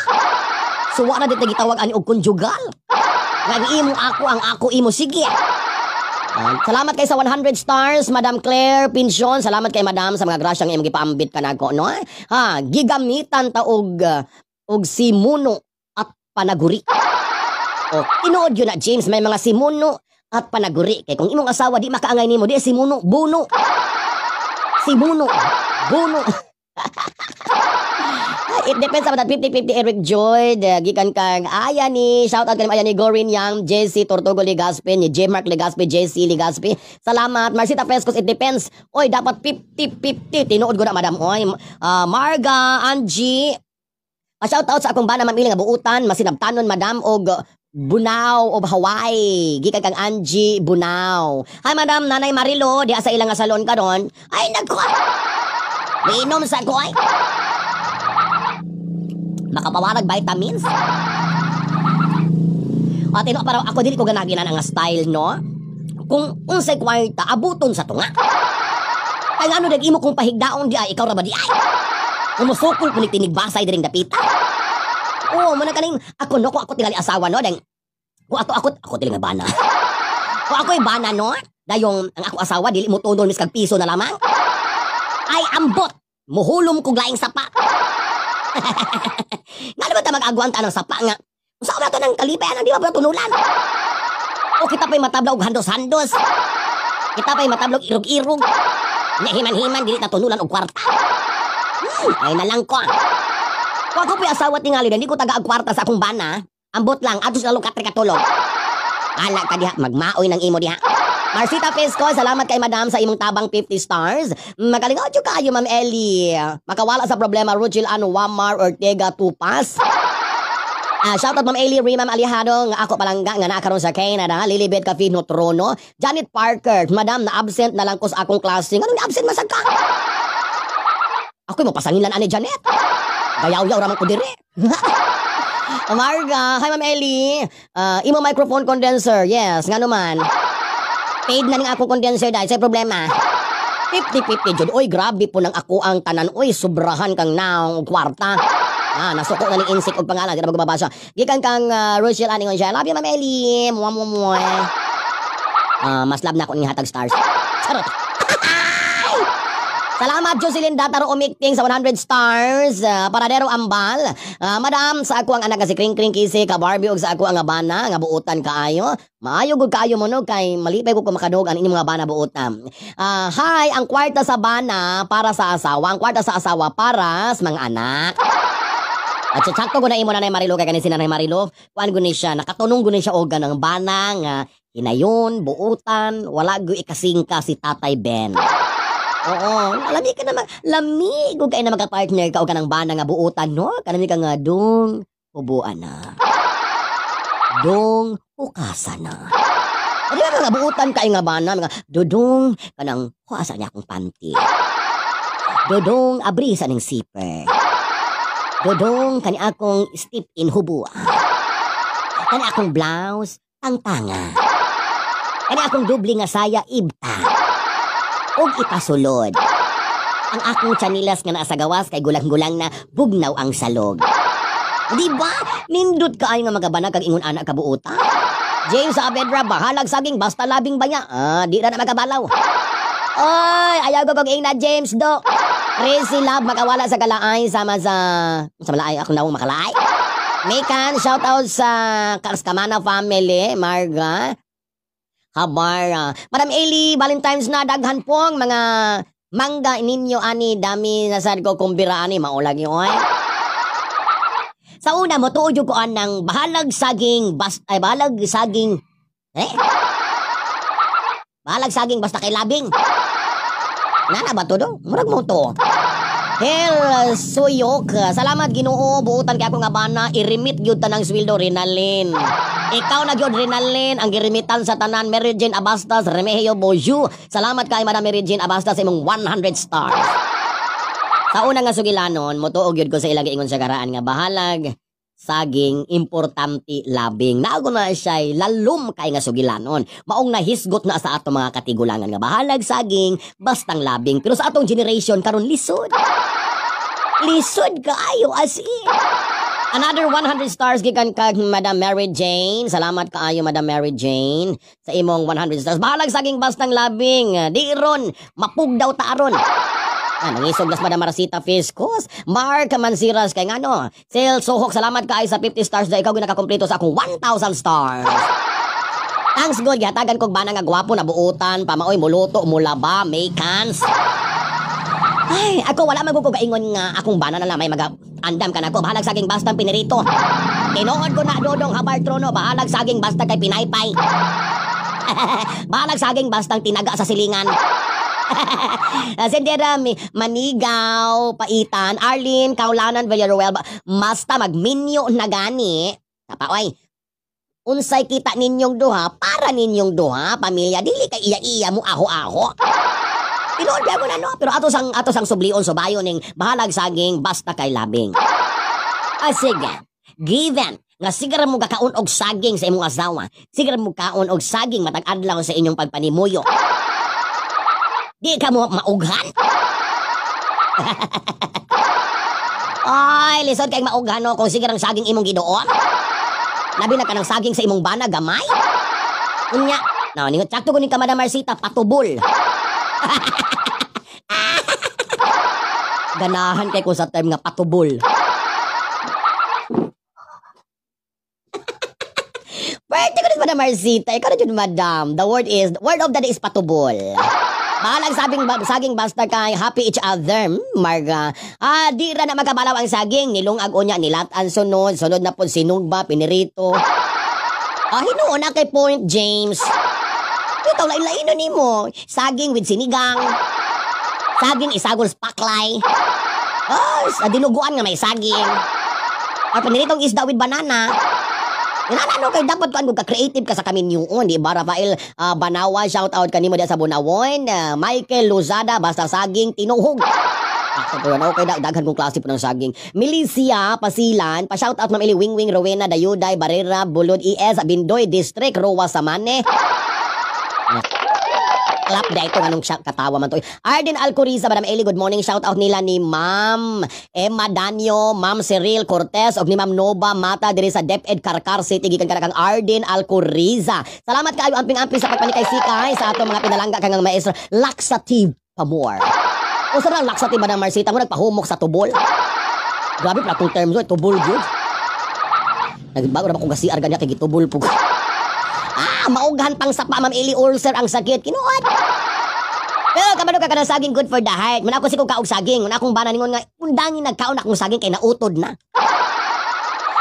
Suwa na dit gitawag ani og konjugal. Nga imo ako ang ako imo sige. Ah, salamat kay sa 100 stars, Madam Claire Pinsion. Salamat kay Madam sa mga grasyang imong gipaambit kanako no. Ha, gigamitan ta og uh, og simuno at panaguri. O, tinuod yun na James, may mga simuno at panaguri. Kay kung imong asawa di makaangay nimo, di simuno, buno. Simuno, buno. (laughs) It depends sa that 50-50 Eric Joy, the gikan kang aya ni, shout out kay aya ni Gorin Yang, JC Tortugo Legaspi, ni J Mark Legaspi, JC Legaspi. Salamat. Marcita Pescos, it depends. Oy, dapat 50-50. Tinuod ko na, madam. Oy, uh, Marga, Angie, uh, shout out sa akong bana mamili nga buutan, masinabtanon, madam, og Bunao of Hawaii. Gikan kang Angie Bunao. Hi, madam, nanay Marilo, di sa ilang nga salon ka doon. Ay, nagko. Miinom sa ko ay. Makapawarag vitamins. At ino parang ako dili ko ganaginan ang style no. Kung unsay kwarta abuton sa tunga. Kay ano dag imo kung pahigdaon di ay ikaw ra ba di ay. Umusukol ko ni tinigbasay diring dapita. Oo, mo na kaning ako no ko ako tingali asawa no deng. Kung ato ako ako tingali bana. Kung ako bana no, dayong ang ako asawa dili mo tunol mis kag piso na lamang. Ay ambot, muhulom kog laing sapa. (laughs) nga naman ta mag-agwan ta ng sapa nga. Sa na to ng kalipay, di ba ba tunulan? O kita pa'y matabla og handos-handos. Kita pa'y matabla og irog-irog. Nya himan-himan, dili na tunulan og kwarta. Hmm, ay na lang ko. Kung ako pa'y asawa tingali, hindi ko taga ang kwarta sa akong bana. Ambot lang, ato sa lukat katulog. Ala ka diha, magmaoy ng imo diha. Marcita Pesco, salamat kay Madam sa imong tabang 50 stars. Magaling audio kayo, Ma'am Ellie. Makawala sa problema, Rugil Ano, Wamar, Ortega, Tupas. Ah, shoutout Ma'am Ellie Ray, Ma'am Alejado, nga ako palangga nga nakaroon sa Canada, Lilibet Cafino Trono, Janet Parker, Madam na absent na lang ko sa akong klase. Anong absent masag ka? Ako mo pasangilan ani Janet. Gayaw-yaw raman ko dire. (laughs) Amarga, hi Ma'am Ellie. Ah, imo microphone condenser. Yes, nga naman. Paid na ning akong condenser dahil sa problema. 50-50 jud. Oy, grabe po nang ako ang tanan. Oy, sobrahan kang naong kwarta. Ah, nasuko na ni insect og pangalan, na magbabasa. Gikan kang uh, Rochelle Aningon siya. Love you, Ma'am Ellie. Mua, mua. Ah, mas love na ako ni hatag stars. Charot. (laughs) Salamat Jocelyn Dataro Umikting sa 100 stars. Uh, paradero Ambal. Uh, madam, sa ako ang anak si Kring Kring Kisi, ka Barbie sa ako ang abana nga buutan kaayo. Maayo gud kaayo mo no kay malipay ko kumakadog ang inyong mga bana buutan. Uh, hi, ang kwarta sa bana para sa asawa, ang kwarta sa asawa para sa mga anak. At sa sakto ko na imo na Marilo kay kanin si Nanay Marilo. Kuan guni siya, nakatunong guni siya og ganang bana nga hinayon, buutan, wala gu ikasingka si Tatay Ben. Oo, lami ka naman, lami ko kay na magka-partner ka o kanang bana nga buutan, no? Kanami ka nga dong, hubuan na. Dong, ukasa na. Ano ka nga buutan kay nga bana, mga dudong, kanang huasa niya akong panty. Dudong, abrisa ng siper. Dudong, kani akong step in hubua. Kani akong blouse, tangtanga. Kani akong dubli nga saya, ibta. Ug ipasulod. Ang akong chanilas nga naa sa kay gulang-gulang na bugnaw ang salog. Di ba? Nindot ka ay nga magabana kag ingon anak kabuuta. James Saavedra, bahalag saging basta labing baya. Ah, di na na magabalaw. Oy, ayaw ko kong na James do. Crazy love makawala sa kalaay sama sa sa malaay ako nawong makalay. Mekan, shout out sa Karskamana family, Marga. Habar. Madam Eli, Valentine's na daghan pong mga mangga ninyo ani dami na sad ko kumbira ani maulag yo ay. Sa una mo tuod ko an ng bahalag saging bas ay bahalag saging eh Bahalag saging basta kay labing. Nana ba to do? Murag mo to. Hell, suyok. Salamat Ginoo, buutan kay ako nga bana, i-remit gyud tanang sweldo Rinalin. Ikaw na gyud Rinalin ang girimitan sa tanan Mary Jane Abastas Remigio Boju. Salamat kay Madam Mary Jane Abastas imong 100 stars. Sa una nga sugilanon, motuog gyud ko sa ilang ingon sa karaan nga bahalag saging importante labing. Naago na siya lalum kay nga sugilanon. Maong nahisgot na sa ato mga katigulangan nga bahalag saging bastang labing. Pero sa atong generation karon lisod. Lisod kaayo as in. Another 100 stars gikan kag Madam Mary Jane. Salamat kaayo Madam Mary Jane sa imong 100 stars. Bahalag saging bastang labing. Di ron mapugdaw ta aron. Ah, nangisog las Madam Marasita Fiscos. Mark Mansiras kay ngano. Sel Sohok, salamat kay sa 50 stars da ikaw ginakakompleto sa akong 1,000 stars. Thanks God, yatagan kog bana nga gwapo na buutan, pamaoy muluto, mulaba, may cans. Ay, ako wala kaingon nga akong bana na lang may maga andam ka na ko bahalag saging bastang pinirito. Tinuod ko na dodong habar trono bahalag saging basta kay pinaypay. (laughs) bahalag saging bastang tinaga sa silingan. (laughs) Sendera, Manigaw, Paitan, Arlene, Kaulanan, Villaruel, basta magminyo na gani. Tapaoy, unsay kita ninyong duha, para ninyong duha, pamilya, dili kay iya-iya mo aho-aho. (laughs) Tinuod ko na no, pero ato sang ato sang sublion subayo ning bahalag saging basta kay labing. Ah, sige. Given nga sigara mo kakaon og saging sa imong asawa, sigara mo kaon og saging matag adlaw sa inyong pagpanimuyo. Di ka mo maughan? Ay, lisod kay maughan no kung sige ang saging imong gidoon. Labi na ka ng saging sa imong bana gamay. Unya, no, ningot sakto ko ni ka Madam Marcita patubol. (laughs) Ganahan kay ko sa term nga patubol. Pwede ko rin Madam Marcita, ikaw na yun Madam. The word is, word of the day is patubol. Bahalag sabing saging basta kay happy each other, hmm, Marga. Ah, di ra na magkabalaw ang saging, nilungag unya nilatan sunod, sunod na po sinugba, pinirito. Ah, hinuon na kay Point James. Ikaw lain-lain ni mo. Saging with sinigang. Saging isagol spaklay. Oh, sa dinuguan nga may saging. Or piniritong isda with banana. Ano kay dapat kan ka creative ka sa kami niyon di ba Rafael uh, Banawa shout out kanimo diya sa Bunawon uh, Michael Luzada basta saging tinuhog Ako po okay dag daghan kong klase po ng saging. Milicia, Pasilan, pa shout out Ma'am Eli Wing Wing Rowena Dayuday Barrera Bulod ES Bindoy District Rowa Samane. Clap da ito anong siya katawa man to. Arden Alcoriza, Madam Eli, good morning. Shout out nila ni Ma'am Emma Danyo, Ma'am Cyril Cortez, og ni Ma'am Nova Mata diri sa DepEd Carcar City gikan kanang Arden Alcoriza. Salamat kaayo amping-amping sa pagpanikay sikay sa ato mga pinalangga kanang maestro laxative pamor. O sa laxative Madam Marcita mo nagpahumok sa tubol. Grabe pala itong term so, tubol good. Nagbago na ba kung gasiar ganyan kay gitubol po. Maughan pang sapa, Ma'am Eli ulcer ang sakit. Kinuot. Pero kabalo ka ka ng saging good for the heart. Muna ako si kong kaog saging. Muna akong bana ningon nga, undangin nagkaon akong saging kay nautod na.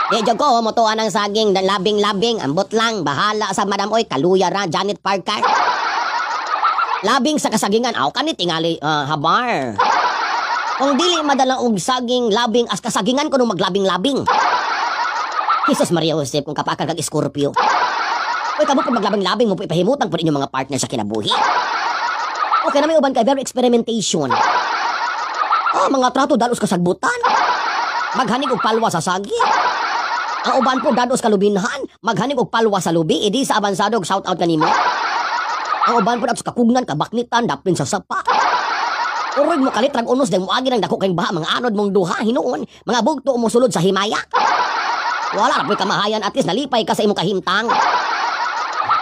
Di jud ko motuan ang saging labing-labing ambot lang bahala sa madam oy kaluya ra Janet Parker. Labing sa kasagingan aw kanit tingali ah, habar. Kung dili madala og saging labing as kasagingan kuno maglabing-labing. Jesus Maria Joseph kung kapakal kag Scorpio. Uy, kamo pag maglabing-labing mo po ipahimutang po inyong mga partner sa kinabuhi. Okay na may uban kay very experimentation. Oh, mga trato dalos kasagbutan. Maghanig og palwa sa sagi. Ang uban po dados kalubinhan, maghanig og palwa sa lubi, idi sa abansado shout out kanimo. Ang uban po dados kakugnan, kabaknitan, dapin sa sapa. Urog mo kalit rag unos mo agi ng dako kayong baha, mga anod mong duha, hinuon, mga bugto mo sulod sa himaya. Wala po'y kamahayan, at least nalipay ka sa imong kahimtang.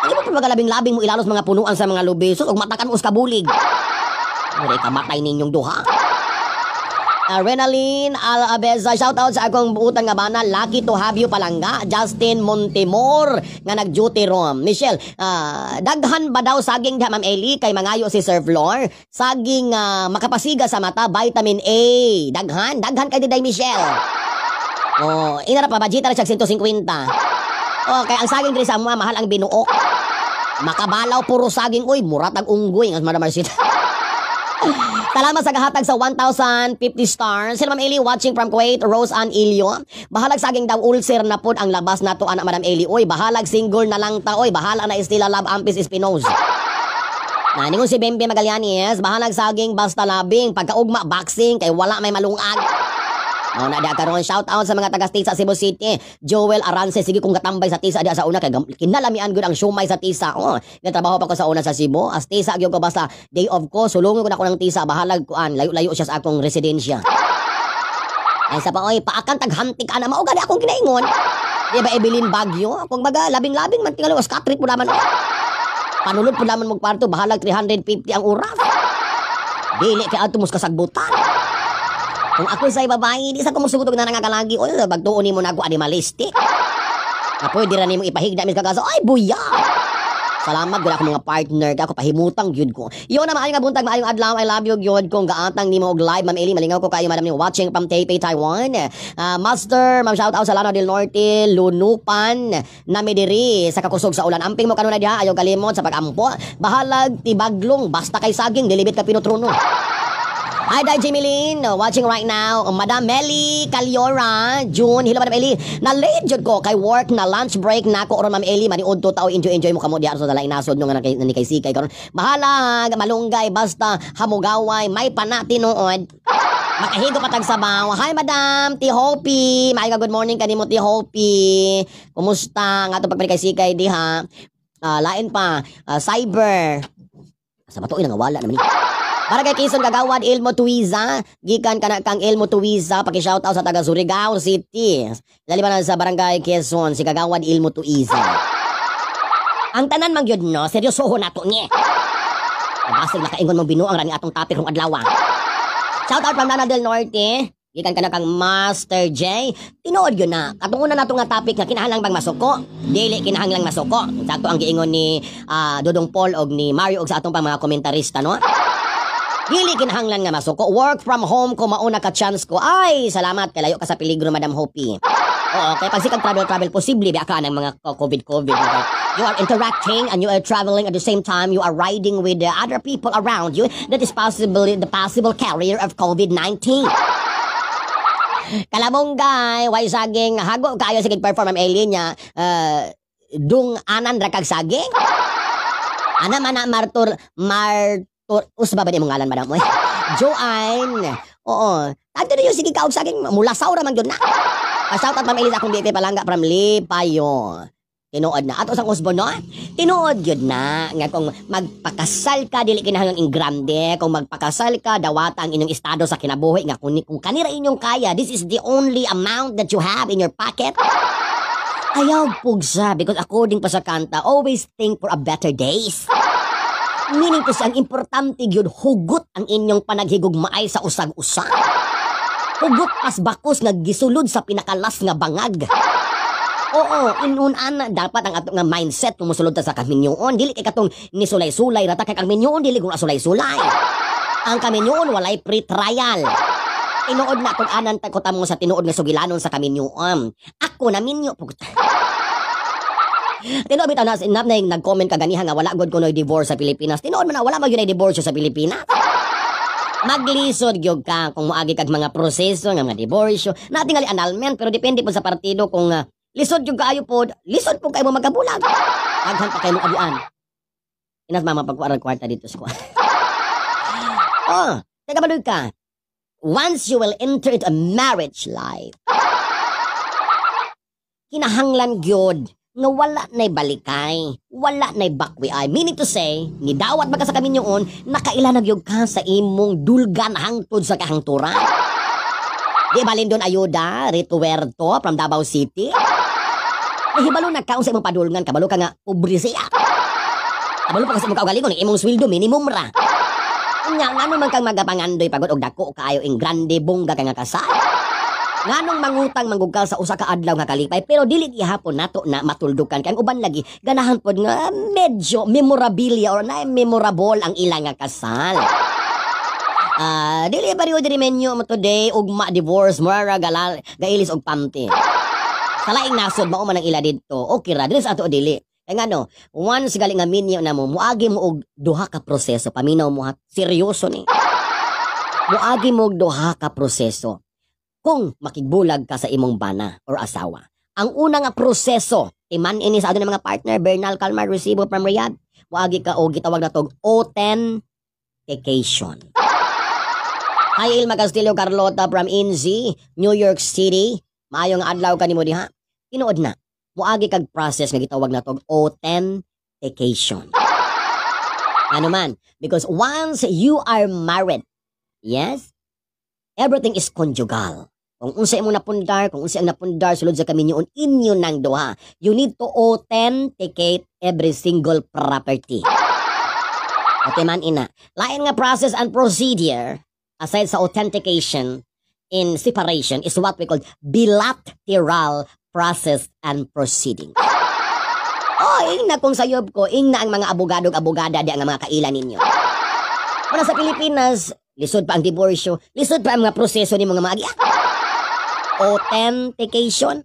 Hindi mo pa magalabing-labing mo ilalos mga punuan sa mga lubi, so kung matakan sa kabulig. Hindi ka matay ninyong duha. Uh, Renalyn Alabeza, shout out sa akong buutan nga bana, lucky to have you palangga. Justin Montemor, nga nag-duty rom. Michelle, ah, daghan ba daw saging diha Ma'am Eli kay mangayo si Sir Flor? Saging ah, makapasiga sa mata, vitamin A. Daghan, daghan kay diday Michelle. Oh, inara pa ra siya 150. Oh, kay ang saging diri sa mga mahal ang binuok. Makabalaw puro saging uy, murat ang unggoy nga Madam Marcita. Salamat sa kahatag sa 1,050 stars. Sila Ma'am Eli watching from Kuwait, Rose Ann Ilio. Bahalag saging daw ulcer na pod ang labas na to anak Madam Eli. Oy, bahalag single na lang ta. Oy, bahala na istila love ampis Espinosa. Naningon si Bembe Magallanes, bahalag saging basta labing, pagkaugma boxing, kay wala may malungag. Mao na da karon shout out sa mga taga Tisa Cebu City. Joel Arance sige kung gatambay sa Tisa dia sa una kay kinalamian gud ang shumay sa Tisa. Oh, nagtrabaho pa ko sa una sa Cebu. As Tisa gyud ko basta day off ko sulungon ko na ko ng Tisa bahalag kuan layo-layo siya sa akong residensya. Ay sa pa oy paakan taghantik ana mao gani akong ginaingon. Di ba Evelyn Bagyo? Kung baga labing-labing man tingalo skatrit po naman. oh. Panulod po naman mo kwarto bahalag 350 ang oras. Dili kay adto mo sa kasagbutan. Kung ako sa babae, di sa kumusugutog na nangakalagi, o bagtuon ni mo na ako animalistic. Na pwede ra nimo ipahigda mis kagaso, ay buya! Salamat gud ako mga partner ka ako pahimutang gyud ko. Yo na maayo nga buntag maayong adlaw I love you gyud kung gaatang nimo og live Ma'am Eli malingaw ko kayo madam ni watching from Taipei Taiwan. Ah, Master Ma'am shout out sa Lano del Norte Lunupan na midiri sa kakusog sa ulan. Amping mo kanuna diha ayaw kalimot sa pagampo. Bahalag tibaglong basta kay saging dilibit ka pinutrono. Hi, Dai Jimilin, watching right now. Madam Meli Caliora, June, hello Madam Eli. Na late jud ko kay work na lunch break na ko oron Ma'am Eli, maniud to tao enjoy enjoy mo kamo diha sa dala inasod no nga ni kay Sikay karon. Bahala, malunggay basta hamugaway, may pana tinuod. Makahigo patag sa baw. Hi Madam Ti Hopi. May good morning kanimo Ti Hopi. Kumusta nga to pagpili kay Sikay diha? Ah, lain pa, ah, cyber. Sa bato nga wala naman kay Quezon Kagawad Ilmo Tuiza, gikan kana kang Ilmo Tuiza, paki-shoutout sa taga Surigao City. Lali ba na sa barangay Quezon si Kagawad Ilmo Tuiza. Ang tanan man gyud no, seryosoho nato ni. Basig nakaingon mo binuang rani atong topic rong adlaw. Shoutout from Nana del Norte. Gikan kana kang Master J. Tinuod yun na. Katungunan nato nga topic nga kinahanglang bang masuko. Dili kinahanglang masuko. Sakto ang giingon ni ah, Dodong Paul og ni Mario og sa atong pang mga komentarista no. Dili kinahanglan nga masuko. Work from home ko mauna ka chance ko. Ay, salamat kay layo ka sa peligro Madam Hopi. Oo, kay pag sikag travel travel posible ba ka ng mga COVID COVID. You are interacting and you are traveling at the same time you are riding with the other people around you that is possible the possible carrier of COVID-19. Kalabong guy, why saging hago kayo sige perform ang alien niya. Uh, dung anan ra kag saging. Ana man na martur martur usba ba di mong ngalan madam mo? (laughs) Joanne. Oo. Tanto niyo sige kaog saging mula saura man gyud na. Pa-shout out Ma'am Elisa akong dito palangga from Lipayo. Tinuod na. Ato sang usbon no? Tinuod yun na. Nga kung magpakasal ka, dili kinahanglan ing grande. Kung magpakasal ka, dawata ang inyong estado sa kinabuhi. Nga kung, kung kanira inyong kaya, this is the only amount that you have in your pocket. Ayaw pugsa because according pa sa kanta, always think for a better days. Meaning say, ang importante yun, hugot ang inyong panaghigugmaay sa usag-usag. Hugot pas bakos nga gisulod sa pinakalas nga bangag. Oo, inunan dapat ang ato nga mindset kung musulod sa kaminyoon. Dili kay katong nisulay-sulay rata kay kaminyoon dili kung asulay-sulay. Ang kaminyoon walay pre-trial. Tinuod na kung anan ta ko tamo sa tinuod nga sugilanon sa kaminyoam. Ako na minyo po. Tinuod bitaw na sinap na nag-comment ka ganiha nga wala gud kunoy divorce sa Pilipinas. Tinuod man na wala magyud divorce sa Pilipinas. (laughs) Maglisod gyud ka kung moagi kag mga proseso nga mga divorce. Natingali annulment pero depende po sa partido kung uh, lisod gyud kaayo po, lisod po kayo mo magabulag. (laughs) Aghan pa kayo mo abian. Inas mama pagkuara kwarta dito sa kwarta. (laughs) oh, teka madoy ka. Once you will enter into a marriage life, kinahanglan gyud nga wala na'y balikay, wala na'y bakwi ay. Meaning to say, ni dawat ba ka sa kami yun, nakailanag yung ka sa imong dulgan hangtod sa kahangturan. Di balin doon ayuda, Rituerto from Davao City. Nahibalo na kaon sa imong padulngan, kabalo ka nga, pobre siya. Kabalo pa kasi imong kaugalingon, imong sweldo minimum ra. Nya, nga naman kang magapangandoy pagod og dako kaayo ing grande bongga ka nga kasal. Nganong mangutang manggugkal sa usa ka adlaw nga kalipay pero dili gihapon nato na matuldukan kay uban lagi ganahan pod nga medyo memorabilia or na memorable ang ilang kasal. Ah, dili pa rin diri menu mo today ugma divorce mura galal gailis og pamti. Sa laing nasod mao man ang ila didto. Okay ra dili sa ato dili. Kaya nga no, once galing nga minyo na mo, muagi mo og duha ka proseso, paminaw mo ha, seryoso ni. Muagi mo og duha ka proseso kung makigbulag ka sa imong bana or asawa. Ang una nga proseso, iman ini sa adto mga partner, Bernal Calmar resibo from Riyadh. Wagi ka o gitawag na tog authentication. Hi Ilma Castillo Carlota from Inzi, New York City. Maayong adlaw kanimo diha. Tinuod na. Muagi kag process nga gitawag na tog authentication. Ano man? Because once you are married, yes, everything is conjugal. Kung unsa imong napundar, kung unsa ang napundar sulod sa kaminyoon inyo nang duha. You need to authenticate every single property. Okay man ina. Lain nga process and procedure aside sa authentication in separation is what we call bilateral process and proceeding. Oh, ing na kung sayob ko, ing na ang mga abogado-abogada di ang mga kailan ninyo. Muna sa Pilipinas, lisod pa ang diborsyo, lisod pa ang mga proseso ni mga mga authentication,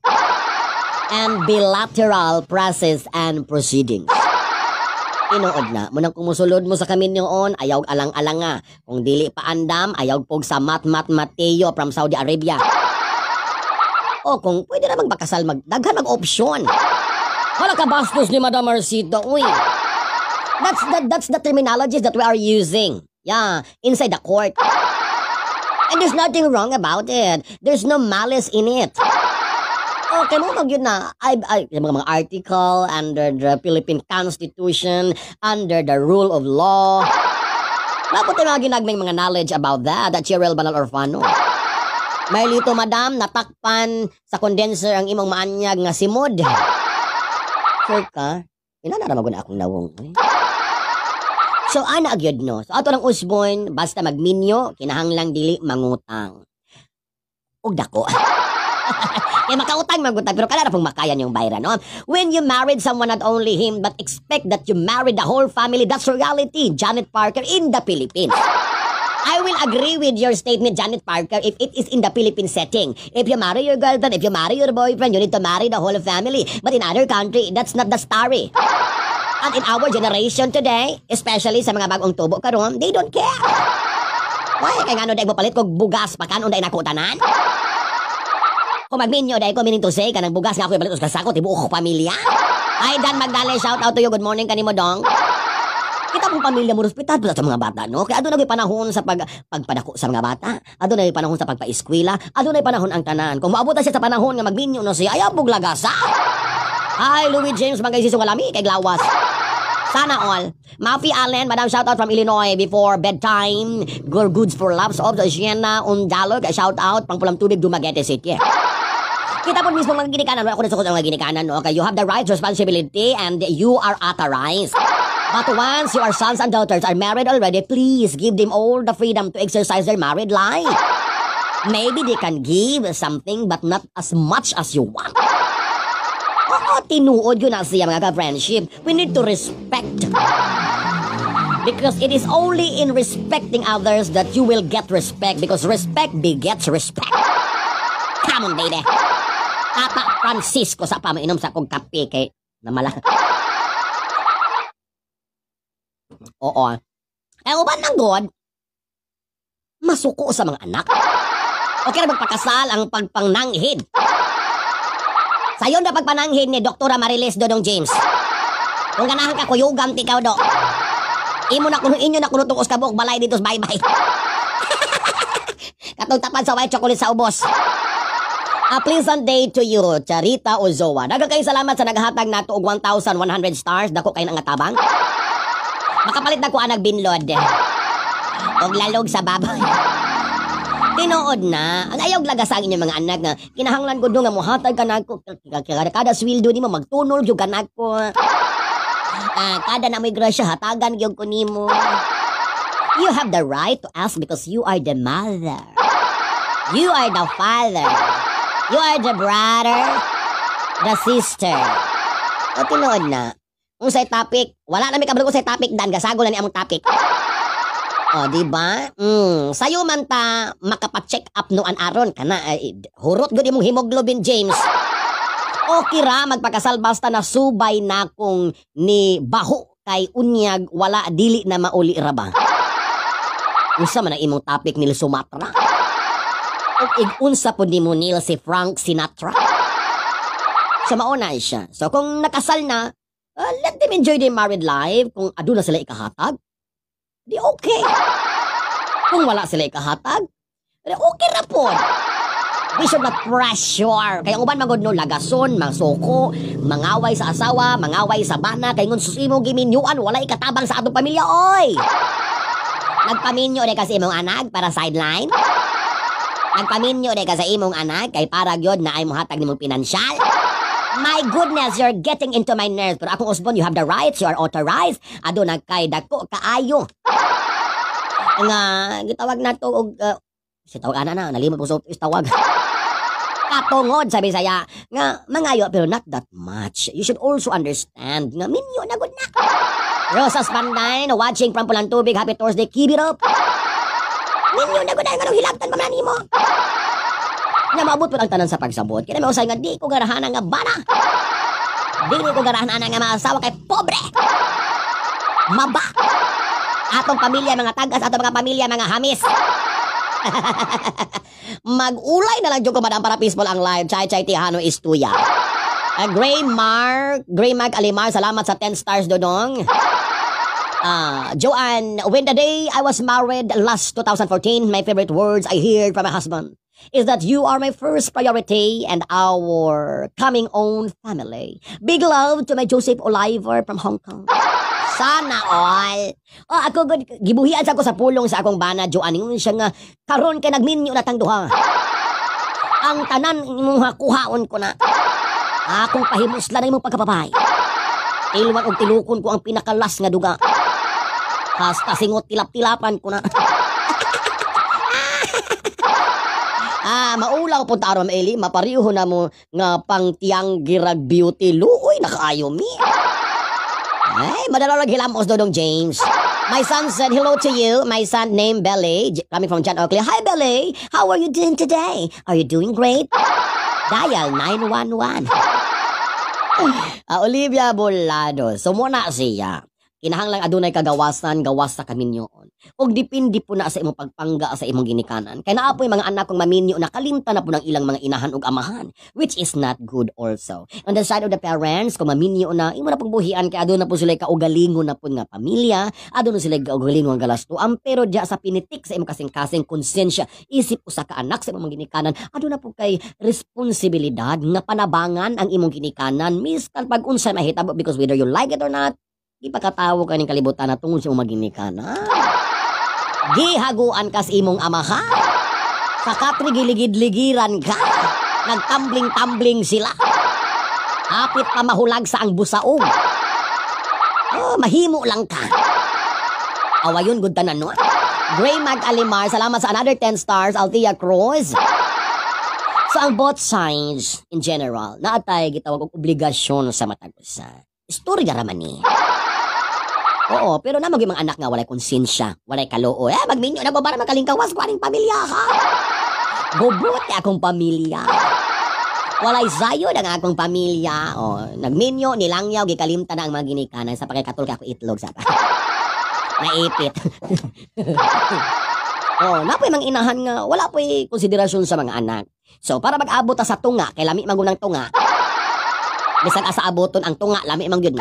and bilateral process and proceedings. Inood na, munang kumusulod mo sa kamin noon, ayaw alang-alang nga. Kung dili pa andam, ayaw pog sa Mat-Mat Mateo from Saudi Arabia. O kung pwede na magbakasal, magdaghan mag-option. Hala ka bastos ni Madam Marcito, uy. That's the, that's the terminologies that we are using. Yeah, inside the court. And there's nothing wrong about it. There's no malice in it. Okay mo mag yun na I, I, mga, mga article under the Philippine Constitution, under the rule of law. Napot yung mga ginagming mga knowledge about that, that Cheryl Banal Orfano. May lito madam, natakpan sa condenser ang imong maanyag nga simod. Sure ka? Inanara akong nawong. Eh. So ana gyud no. So ato ng usbon basta magminyo kinahanglang dili mangutang. Ug dako. (laughs) Kaya makautang magutang pero kala pong makayan yung bayran no. When you married someone not only him but expect that you married the whole family that's reality. Janet Parker in the Philippines. I will agree with your statement, Janet Parker, if it is in the Philippine setting. If you marry your girlfriend, if you marry your boyfriend, you need to marry the whole family. But in other country, that's not the story. And in our generation today, especially sa mga bagong tubo karon, they don't care. Why? Kaya nga no, mo palit kog bugas pa kanon day nako tanan. Kung magminyo day ko meaning to say kanang bugas nga ako palit sa sako tibuok ko pamilya. Ay Dan Magdalene, shout out to you. Good morning kanimo dong. Kita pong pamilya mo respetar sa mga bata, no? Kaya adto na panahon sa pag pagpadako sa mga bata. Adto na panahon sa pagpaeskwela. Adto na panahon ang tanan. Kung maabot siya sa panahon nga magminyo no siya, ayaw buglagasa. Hi, Louis James, magay si Sungalami, kay Glawas. Sana all. Mafi Allen, Madam shout out from Illinois before bedtime. Girl goods for loves of the Siena Undalo. Shout out pang pulang tubig Dumaguete City. Kita po mismo mga ginikanan. Ako na sa mga ginikanan. Okay, you have the right responsibility and you are authorized. But once your sons and daughters are married already, please give them all the freedom to exercise their married life. Maybe they can give something but not as much as you want. Tinuod yun na siya mga ka-friendship. We need to respect. Because it is only in respecting others that you will get respect because respect begets respect. Come on, baby. Tata Francisco sa pamainom sa akong kape kay namala. Oo. Eh, uban ng God, masuko sa mga anak. Okay na magpakasal ang pagpangnanghid. Sayon na pagpananghid ni Dr. Marilis Dodong James. Kung ganahan ka kuyugan ti do. Imo na kuno inyo na kuno tungos ka buok balay dito sa bye-bye. (laughs) Katong tapan sa white chocolate sa ubos. A pleasant day to you, Charita Ozoa. Daga salamat sa naghatag nato og 1,100 stars. Dako kay nga tabang. Makapalit na ko anag binlod. Og lalog sa baboy. Tinuod na. Ang ayaw laga sa inyong mga anak nga kinahanglan ko do nga mohatag ka nako kada kada sweldo nimo magtunol gyud ka nako. Ah, kada na may grasya hatagan gyud ko nimo. You have the right to ask because you are the mother. You are the father. You are the brother, the sister. O tinuod na. Kung sa topic, wala na may kabalo ko sa topic dan gasago na ni among topic. O, di ba? Mm, sayo man ta makapacheck up no an aron kana eh, hurot gud imong hemoglobin James. Okay ra magpakasal basta na subay na kung ni baho kay unyag wala dili na mauli ra ba. Unsa man ang imong topic nila Sumatra? O igunsa po ni mo nila si Frank Sinatra? So mauna siya. So kung nakasal na, uh, let them enjoy their married life. Kung ado na sila ikahatag, di okay. Kung wala sila ikahatag, di okay ra po. We should not pressure. Kaya uban magod no lagason, masuko, mangaway sa asawa, mangaway sa bana, kay ngun susimo giminyuan, wala ikatabang sa atong pamilya, oy! Nagpaminyo de kasi imong anak para sideline? Nagpaminyo de kasi imong anak kay para gyud na ay mohatag nimong pinansyal? My goodness, you're getting into my nerves. Pero akong usbon, you have the rights, you are authorized. Ado na kay dako kaayo. Nga, gitawag na to og uh, si tawag ana na, nalimot po sa tawag. Katungod sa Bisaya nga mangayo pero not that much. You should also understand nga minyo na gud na. Rosas Panday, no, watching from Pulang Tubig, happy Thursday, keep it up. Minyo na gud na nga hilabtan pa man. Nga maabot po ang tanan sa pagsabot. Kaya may usay nga di ko garahan nga bana. Di ko garahan nga maasawa kay pobre. Maba. Atong pamilya mga tagas, atong mga pamilya mga hamis. (laughs) Mag-ulay na lang dyan ko madam para peaceful ang live. Chay Chay Tihano Istuya. Uh, Gray Mar, Gray Mark Alimar, salamat sa 10 stars dodong. Ah, Joanne, when the day I was married last 2014, my favorite words I heard from my husband is that you are my first priority and our coming own family. Big love to my Joseph Oliver from Hong Kong. Sana all. Oh, ako gud gibuhian sa ako sa pulong sa akong bana Joanne ingon siya nga karon kay nagminyo na tang duha. Ang tanan imong hakuhaon ko na. Akong pahimusla na imong pagkapapay. Ilwan og tilukon ko ang pinakalas nga duga. Hasta singot tilap-tilapan ko na. Ah, maulaw po taro maili, mapariho na mo nga pang tiyang girag beauty luoy nakaayo mi. Ay, madalag hilamos dodong James. My son said hello to you. My son named Belly, coming from John Oakley. Hi, Belly. How are you doing today? Are you doing great? Dial 911. Ah, Olivia Bolado. Sumuna siya. Kinahanglang adunay kagawasan, gawas sa kaminyoon. Og dipindi po na sa imong pagpangga sa imong ginikanan. Kay naa po yung mga anak kong maminyo na kalimta na po ng ilang mga inahan ug amahan, which is not good also. On the side of the parents, kung maminyo na, imo na pong buhian kay aduna po sila kaugalingon na po nga pamilya, aduna sila kaugalingon nga galastuan, pero diya sa pinitik sa imong kasing-kasing konsensya, isip usa ka anak sa imong ginikanan, aduna po kay responsibilidad nga panabangan ang imong ginikanan miskan pag unsa mahitabo because whether you like it or not, ipakatawo ka ning kalibutan na tungod sa imong ginikanan. Gihaguan kas imong amahan. Sa kapri giligid-ligiran ka. Nagtambling-tambling sila. Hapit pa mahulag sa ang busaog. Oh, mahimo lang ka. Awayon gud tanan no. Gray Mag Alimar, salamat sa another 10 stars, Althea Cruz. So ang both sides in general, naatay gitawag og obligasyon sa matag usa. Istorya ra man ni. Oo, pero na mga anak nga walay konsensya, walay kaluoy. Eh, magminyo na ko para makalingkawas ko aning pamilya ha. Bubuti akong pamilya. Walay sayo ang akong pamilya. O, nagminyo, nilangyaw, gikalimta na ang mga ginikanan sa pakikatul ka ako itlog sa (laughs) Naipit. (laughs) oh, napoy mang inahan nga, wala po'y konsiderasyon sa mga anak. So, para mag-abot sa tunga, kay lami magunang tunga. Bisag asa aboton ang tunga, lami mang yun.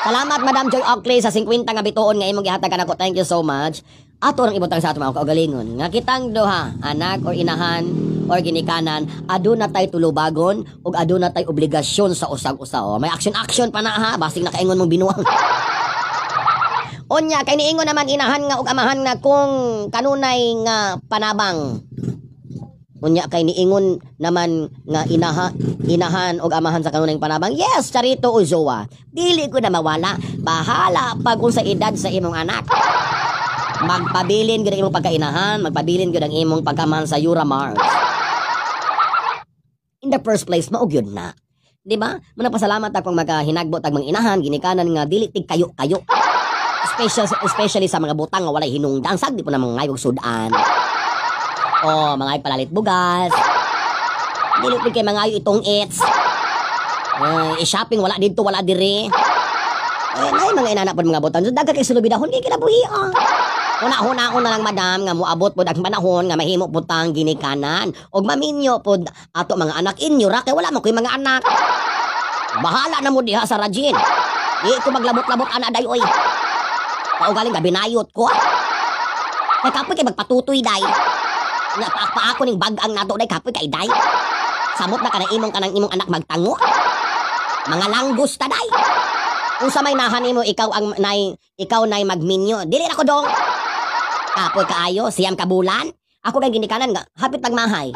Salamat Madam Joy Oakley sa 50 nga bituon nga imong gihatag kanako. Thank you so much. Ato nang ibutang sa ato mga kaugalingon. Nga kitang duha, anak or inahan or ginikanan, aduna tay tulubagon ug aduna tay obligasyon sa usag-usa. May action-action pa na ha, basig nakaingon mong binuang. (laughs) Onya kay niingon naman inahan nga ug amahan nga kung kanunay nga panabang Unya kay niingon naman nga inaha, inahan og amahan sa kanunay panabang. Yes, charito o jowa. Dili ko na mawala. Bahala pag kung sa edad sa imong anak. Magpabilin gyud ang imong pagkainahan, magpabilin gyud ang imong pagkamahan sa Yura Mars. In the first place, mao gyud na. Di ba? Manapasalamat akong makahinagbo tag mga inahan, ginikanan nga dili tig kayo kayo. Special, especially sa mga butang nga walay hinungdan, sagdi po na mga ngayog sudan. Oh, mga palalit bugas. Dili po kay mga itong its. Uh, i-shopping wala dito, wala dire. Eh, nay mga inana po mga butan. So, daga kay sulubidahon, kay kinabuhi ah. Una-una ko na lang madam nga moabot pod ang panahon nga mahimo putang ginikanan og maminyo pod ato mga anak inyo ra kay wala mo koy mga anak. Bahala na mo diha sa rajin. Di ko maglabot-labot ana day oy. Kaugaling gabi nayot ko. Kay kapoy kay magpatutoy day. Nga ako ning bagang nato day kapoy kay day. Samot na kanang imong kanang imong anak magtango. Mga langgos ta day. Kung sa may nahan mo ikaw ang nay ikaw nay magminyo. Dili na ko dong. Kapoy kaayo, siyam kabulan. Ako kay ginikanan nga, hapit pagmahay.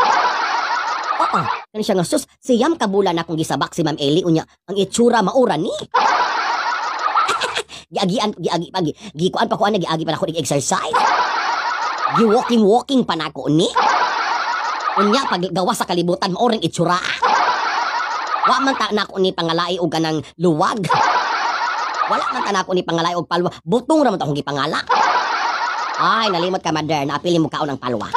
Oo, kani siya nga sus, siyam kabulan akong gisabak si Ma'am Eli unya. Ang itsura maura ni. (laughs) giagian giagi pagi gikuan pa ko ana giagi pa ako nig exercise. Gi walking walking pa nako ni. Unya pag gawa sa kalibutan mao ring itsura. Wa man ta nako ni pangalai og kanang luwag. Wala man ta nako ni pangalai og palwa. Butong ra man ta akong gipangala. Ay, nalimot ka, Mader. Naapili mo kaon ng palwa.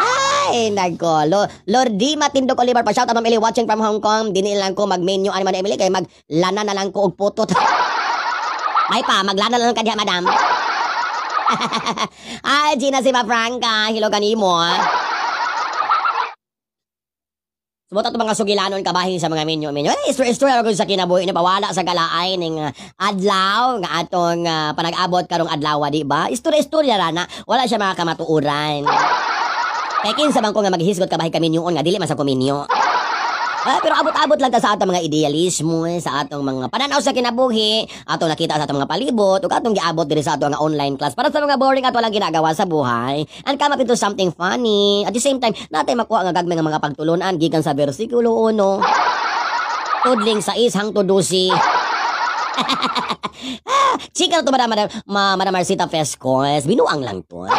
Ay, nagko. Lo, Lord D. Matindog Oliver pa. Shout out, Ma'am Eli, watching from Hong Kong. Dini lang ko mag-menu. Ano man, Emily, kay maglana na lang ko og putot. Ay pa, maglana na lang ka diha, madam. (laughs) Ay, Gina si Franca. Hilo kanimo. Sumuta to mga sugilanon kabahin sa mga menyo menyo. Eh, istor istor ako sa kinabuhi ni pawala sa galaay ning uh, adlaw nga atong uh, panag-abot karong adlaw di ba? Istorya istorya ra na wala siya mga kamatuuran. Kay kinsa man ko nga maghisgot kabahin kami nga dili man sa kuminyo. Ah, pero abot-abot lang ta sa atong mga idealismo, eh, sa atong mga pananaw sa kinabuhi, atong nakita sa atong mga palibot, ug atong giabot diri sa atong nga online class para sa mga boring at walang ginagawa sa buhay. And come up into something funny. At the same time, natay makuha nga gagmay nga mga pagtulunan gikan sa bersikulo 1. Tudling sa ishang tudusi. (laughs) Chika to madam, madam, ma, madam Marcita Fescos. Binuang lang to.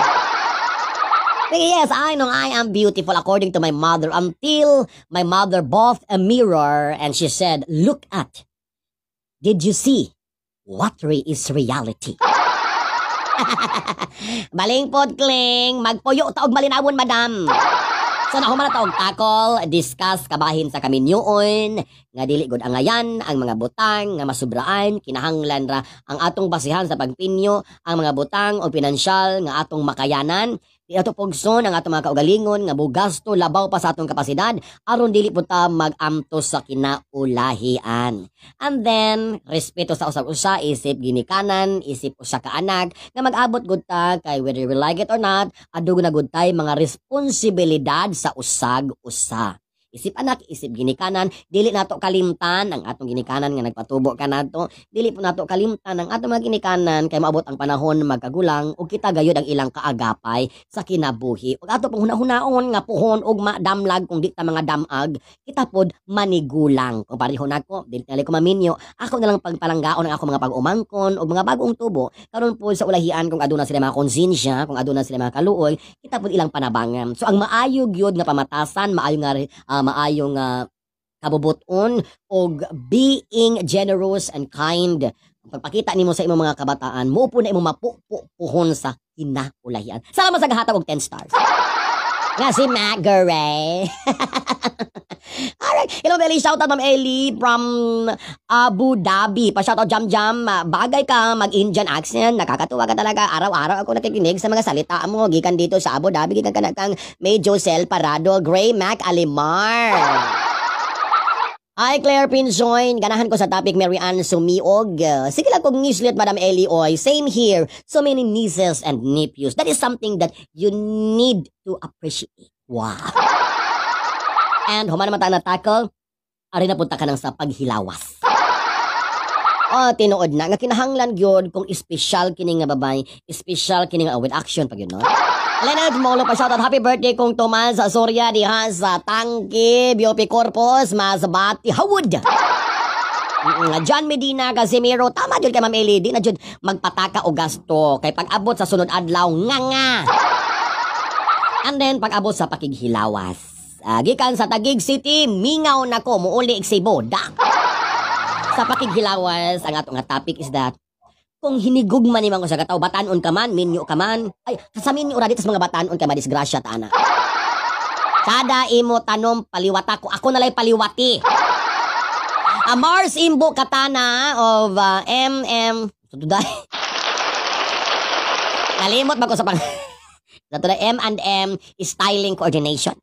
Yes, I know I am beautiful according to my mother until my mother bought a mirror and she said, look at. Did you see? What re is reality? (laughs) Baling pod, Kling. Magpuyo taog malinawon, madam. So na humana taog takol, discuss kabahin sa kaminyoon, nga dili gud angayan ang mga butang nga masubraan kinahanglan ra ang atong basihan sa pagpinyo ang mga butang o pinansyal nga atong makayanan Di ato pugson ang ato mga kaugalingon nga bugasto labaw pa sa atong kapasidad aron dili po ta magamtos sa kinaulahian. And then respeto sa usag-usa isip ginikanan, isip usa ka anak nga mag-abot gud ta kay whether we like it or not, adug na gud tay mga responsibilidad sa usag-usa. Isip anak, isip ginikanan, dili nato kalimtan ang atong ginikanan nga nagpatubo ka nato. Dili po nato kalimtan ang atong mga ginikanan kay maabot ang panahon magkagulang ug kita gayud ang ilang kaagapay sa kinabuhi. Ug ato pong hunahunaon nga puhon ug madamlag kung di ta mga damag, kita pod manigulang. Kung pareho nako, dili na ko maminyo, ako na lang pagpalanggaon ang ako mga pag-umangkon ug mga bagong tubo karon po sa ulahian kung aduna sila mga konsensya, kung aduna sila mga kaluoy, kita pod ilang panabangan. So ang maayo gyud nga pamatasan, maayo nga uh, maayong uh, kabubuton og being generous and kind pagpakita nimo sa imong mga kabataan, mo po na imong mapupuhon sa kinakulahian. Salamat sa gahatag og 10 stars. Nga si Matt Gurray. (laughs) Alright. Hello, Belly. Shout out, Ma'am Ellie from Abu Dhabi. Pa-shout out, Jam Jam. Ah, Bagay ka mag-Indian accent. Nakakatuwa ka talaga. Araw-araw ako nakikinig sa mga salita mo. Gikan dito sa Abu Dhabi. Gikan ka na kang May Josel Parado. Gray Mac Alimar. Hi, Claire Pinjoin. Ganahan ko sa topic Mary Ann Sumiog. Uh, sige lang kung ngislit, Madam Ellie Oy. Same here. So many nieces and nephews. That is something that you need to appreciate. Wow. (laughs) And human naman tayo na tackle, ari na punta ka nang sa paghilawas. Oh, tinuod na. Nga kinahanglan gyud kung special kini nga babay, special kini nga with action pag yun, no? Leonard Molo pa shoutout happy birthday kong Tomas sa Soria diha sa Tangke, Biopi Corpus, Masbati, Hawod. Mm, John Medina, Casimiro, tama jud kay Ma'am Eli, di na jud magpataka o gasto kay pag abot sa sunod adlaw nga nga. And then pag abot sa pakighilawas. Ah, gikan sa Tagig City, mingaw na ko muuli og Cebu. Da. Sa pakighilawas, ang ato nga topic is that kung hinigugman ni mga sa kataw, batanon ka man, minyo ka man, ay, sa minyo ra dito sa mga batanon ka madisgrasya ta ana. Kada imo tanom paliwata ko, ako nalay paliwati. A Mars Imbo Katana of uh, MM Tuday. Nalimot ba ko sa pang Sa tuday M&M Styling Coordination.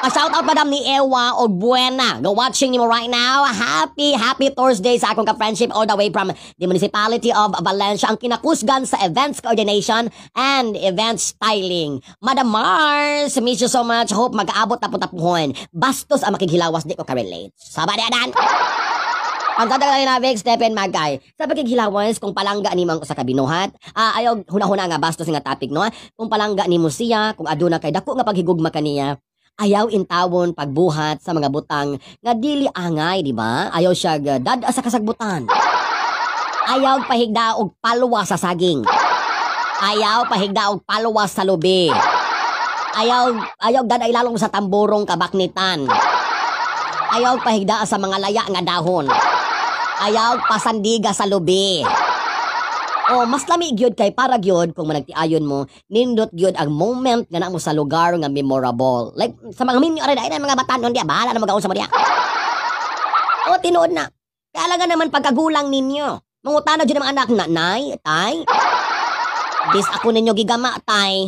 A shout out madam ni Ewa og Buena. Go watching nimo right now. Happy, happy Thursday sa akong ka-friendship all the way from the municipality of Valencia. Ang kinakusgan sa events coordination and event styling. Madam Mars, miss you so much. Hope mag-aabot na putapuhon. Bastos ang makighilawas di ko ka-relate. Sabad yan! Ang tatagal na Vic, Stephen Magkay. Sa pagkighilawas, kung palangga ni ko sa kabinuhat, ah, ayaw huna-huna nga bastos nga topic, no? Kung palangga ni mo kung aduna kay dako nga paghigugma kaniya, ayaw intawon pagbuhat sa mga butang nga dili angay, di ba? Ayaw siya dad sa kasagbutan. Ayaw pahigda og palwa sa saging. Ayaw pahigda og palwa sa lubi. Ayaw ayaw dad ay lalong sa tamburong kabaknitan. Ayaw pahigda sa mga laya nga dahon. Ayaw pasandiga sa lubi. O mas lami gyud kay para gyud kung managtiayon mo nindot gyud ang moment nga na mo sa lugar nga memorable. Like sa mga minyo aray na mga batanon dia bahala na magaon mo dia. O tinuod na. Kaya naman pagkagulang ninyo. Mangutana gyud ang anak na nay, tay. Dis ako ninyo gigama tay.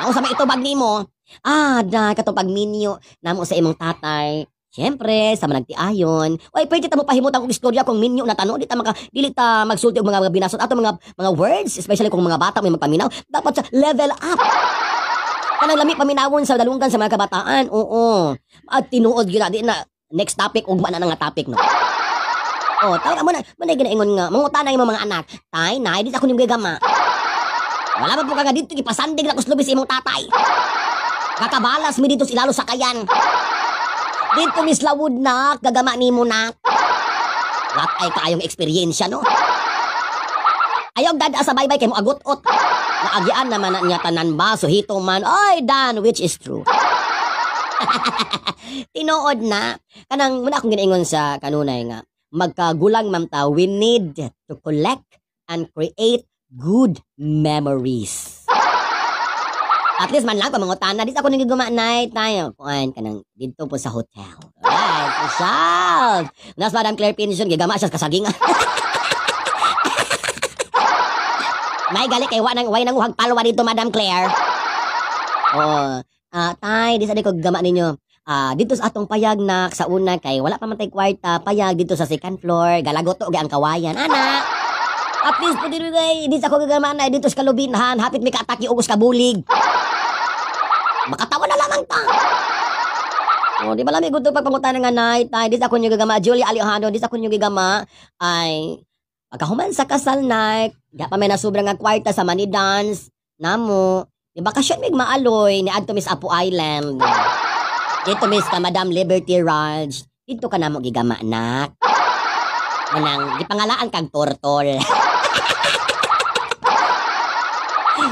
Ako sa maitubag nimo. Ah, da katong pagminyo namo sa imong tatay. Siyempre, sa managtiayon, ay pwede ta mo pahimutan kong istorya kung minyo na tanong, di ta maka, dili ta magsulti og mga, mga binasot ato mga mga words, especially kung mga bata may magpaminaw, dapat sa level up. Kanang lami paminawon sa dalunggan sa mga kabataan, oo. At tinuod gyud di na, next topic, ugma na nga topic, no? Oh, tawag mo na, mo na ginaingon nga, mangutan na yung mga anak, tay, nay, di ako niyong gagama. Wala ba po kaga dito, ipasandig na kuslubis imong tatay. Kakabalas mi dito ilalo sa kayan. Dito Miss Lawud na, gagama ni mo na. Wat ay kaayong eksperyensya, no? Ayaw dada sa baybay kay mo agot-ot. Naagian naman na niya tanan ba, so hito man, ay dan, which is true. (laughs) Tinuod na. Kanang muna akong ginaingon sa kanunay nga, magkagulang man ta, we need to collect and create good memories. At least man lang, pamangutana, dito ako nagiguma night tayo. Kuan ka nang dito po sa hotel. Alright, social. Nas Madam Claire Pinson, gigama siya sa kasagingan. (laughs) May gali kay wa nang way nang uhag palwa dito Madam Claire. Oh, ah tay, di sa di ko gama ninyo. Ah, dito sa atong payag na sa una kay wala pa man tay kwarta, payag dito sa second floor, galagoto og ang kawayan. Ana. At least pwede rin kay, di sa ko gagama na dito sa kalubinhan, hapit may kaataki ugos kabulig. Makatawa na lamang ta. Oh, di ba lamig gusto pagpangutan nga night, tay, di sa kunyo gagama, Julia Alejandro, di sa kunyo gagama, ay, pagkahuman sa kasal night, di pa may nasubra nga kwarta sa money dance, namo, di bakasyon mig maaloy ni Adto Miss Apo Island. Dito Miss ka Madam Liberty Ranch, dito ka namo gigama, nak. Manang, di pangalaan kang (laughs)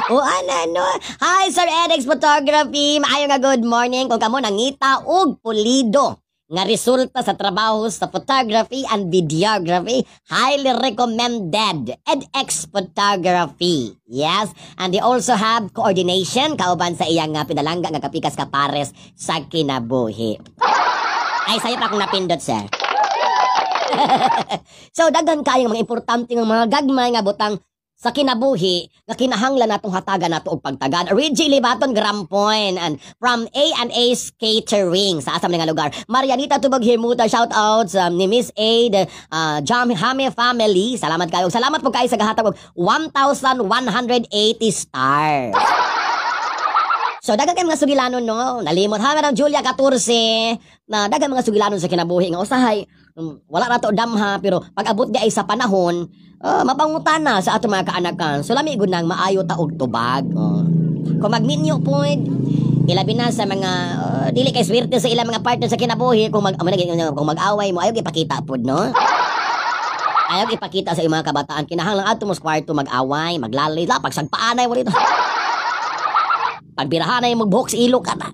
O ano, ano? Hi, Sir Edex Photography. Maayo nga good morning. Kung kamo nangita og pulido nga resulta sa trabaho sa photography and videography, highly recommended edX Photography. Yes, and they also have coordination kauban sa iyang nga pinalangga nga kapikas ka pares sa kinabuhi. Ay, sayo pa akong napindot, sir. (laughs) so, daghan kayong mga importante ng mga gagmay nga butang sa kinabuhi nga kinahanglan natong hatagan nato og pagtagan. Originally baton Grampoint and from A and A's Catering sa asam nga lugar. Marianita Tubag Himuta shout out sa ni Miss Aid uh, Jam Hame family. Salamat kayo. Salamat po kayo sa gahatag og 1180 stars. So dagang kay mga sugilanon no, nalimot ha Madam Julia 14 na dagang mga sugilanon sa kinabuhi nga usahay um, wala ra to damha pero pag abot di ay sa panahon uh, mapangutan na sa ato mga kaanakan. So lami gud nang maayo ta og tubag. Uh. Kung magminyo point, ilabi na sa mga uh, dili kay swerte sa ilang mga partner sa kinabuhi kung mag kung mag-away mo ayo ipakita pod no. Ayaw ipakita sa mga kabataan kinahanglan ato mo sa kwarto mag-away, maglalay, lapag sagpaanay mo dito. Pagbirahan na yung magbuhok sa ilo ka na.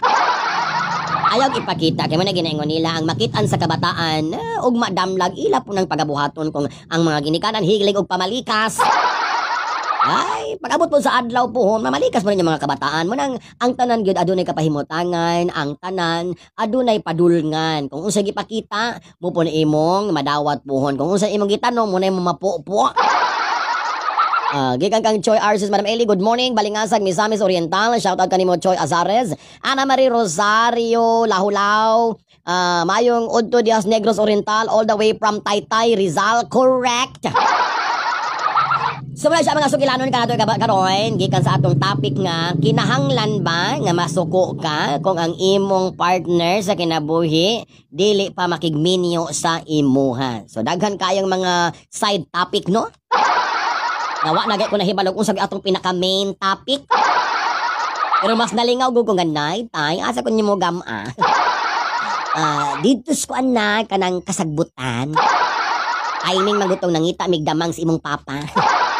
Ayaw ipakita kay man ginaingon nila ang makitaan sa kabataan uh, ug madamlag ila po ng pagabuhaton kung ang mga ginikanan hilig og pamalikas. Ay, pag-abot po sa adlaw po, mamalikas mo rin yung mga kabataan mo nang ang tanan gyud adunay kapahimutangan, ang tanan adunay padulngan. Kung unsa gipakita, mo po imong madawat puhon. Kung unsa imong gitanong mo na imong mapupo. Uh, gikan kang Choi Arces, Madam Eli, good morning. Balingasag, Misamis Oriental. Shout out kanimo Choi Azares. Ana Marie Rosario, Lahulaw. Uh, mayong Udto Diaz Negros Oriental, all the way from Taytay, Rizal. Correct. So muna siya mga sukilanon ka nato karon gikan sa atong topic nga kinahanglan ba nga masuko ka kung ang imong partner sa kinabuhi dili pa makigminyo sa imuha. So daghan kayong mga side topic no? Nawa na ko nahibalog kung sabi atong pinaka main topic. Pero mas nalingaw gud kung ganay tay asa ko nimo gama. Ah, uh, (laughs) dito ko anak kanang kasagbutan. Timing magutong nangita migdamang si imong papa.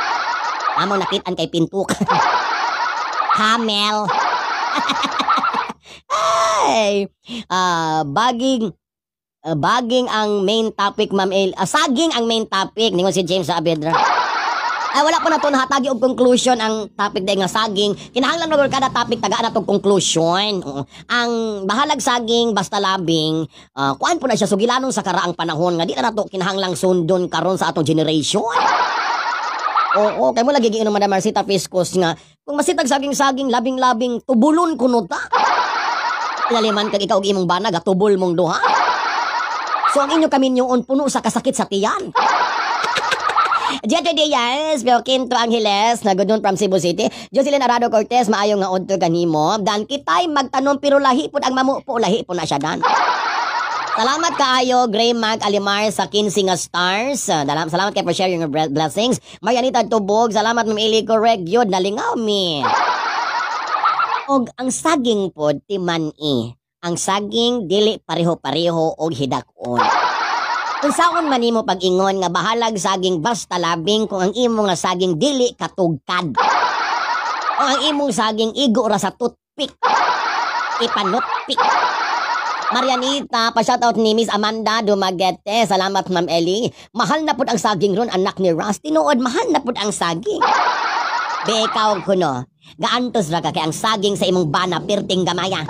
(laughs) Among nakitaan kay pintuk. Hamel. (laughs) Ay, uh, baging uh, baging ang main topic, Ma'am El. Uh, saging ang main topic. Ningon si James Saavedra. Ay wala pa na to nahatagi og conclusion ang topic day nga saging. Kinahanglan na kada topic tagaan na tong conclusion. Uh, ang bahalag saging basta labing uh, kuan po na siya sugilanon sa karaang panahon nga di na nato kinahanglang sundon karon sa atong generation. Oo, kay mo lagi giinom Madam Marcita Fiscos nga kung masitag saging-saging labing-labing tubulon kuno ta. Ilaliman kag ikaw og imong banag tubol mong duha. So ang inyo kami kaminyoon puno sa kasakit sa tiyan. Jeto Diaz, Quinto Angeles, nagodon from Cebu City. Jocelyn Arado Cortez, maayong nga udto kanimo. Dan kitay magtanong pero lahi pud ang mamupo, lahi po na siya dan. Salamat kaayo, Gray Mag Alimar sa 15 nga stars. Salamat kay for sharing your blessings. Marianita Tubog, salamat Ma'am Ili Correct Yod, nalingaw mi. Og ang saging pod timan i. Ang saging dili pareho-pareho og hidakon. Kung saon man nimo pag-ingon nga bahalag saging basta labing kung ang imo nga saging dili katugkad. O ang imong saging igo ra sa toothpick. Ipanutpick. Marianita, pa-shoutout ni Miss Amanda Dumagete. Salamat, Ma'am Ellie. Mahal na pud ang saging ron, anak ni Rusty. Nood, mahal na pud ang saging. Be, ikaw kuno. Gaantos ra ka kay ang saging sa imong bana, pirting gamaya.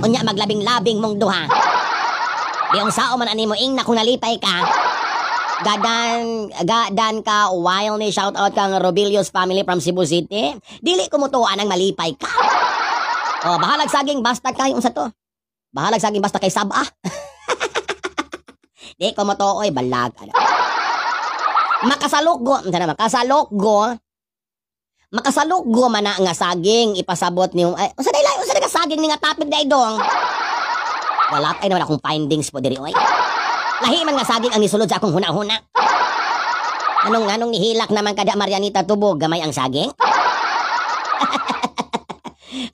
Unya maglabing-labing mong duha. Yung sao man ani mo ing na kung nalipay ka. Gadan, gadan ka, while ni shout out kang Robilios family from Cebu City. Dili ko mutuan ang malipay ka. Oh, bahalag saging basta kay unsa to. Bahalag saging basta kay saba. (laughs) Di ko mutuoy balag. Ano. Makasalok go, sana makasalok go. Makasalok go man na nga saging ipasabot ni ay unsa dai unsa dai saging ni nga topic dai dong. Wala ay naman akong findings po diri oy. Lahi man nga saging ang nisulod sa akong huna-huna. Anong anong nihilak naman kada Marianita tubog gamay ang saging? (laughs)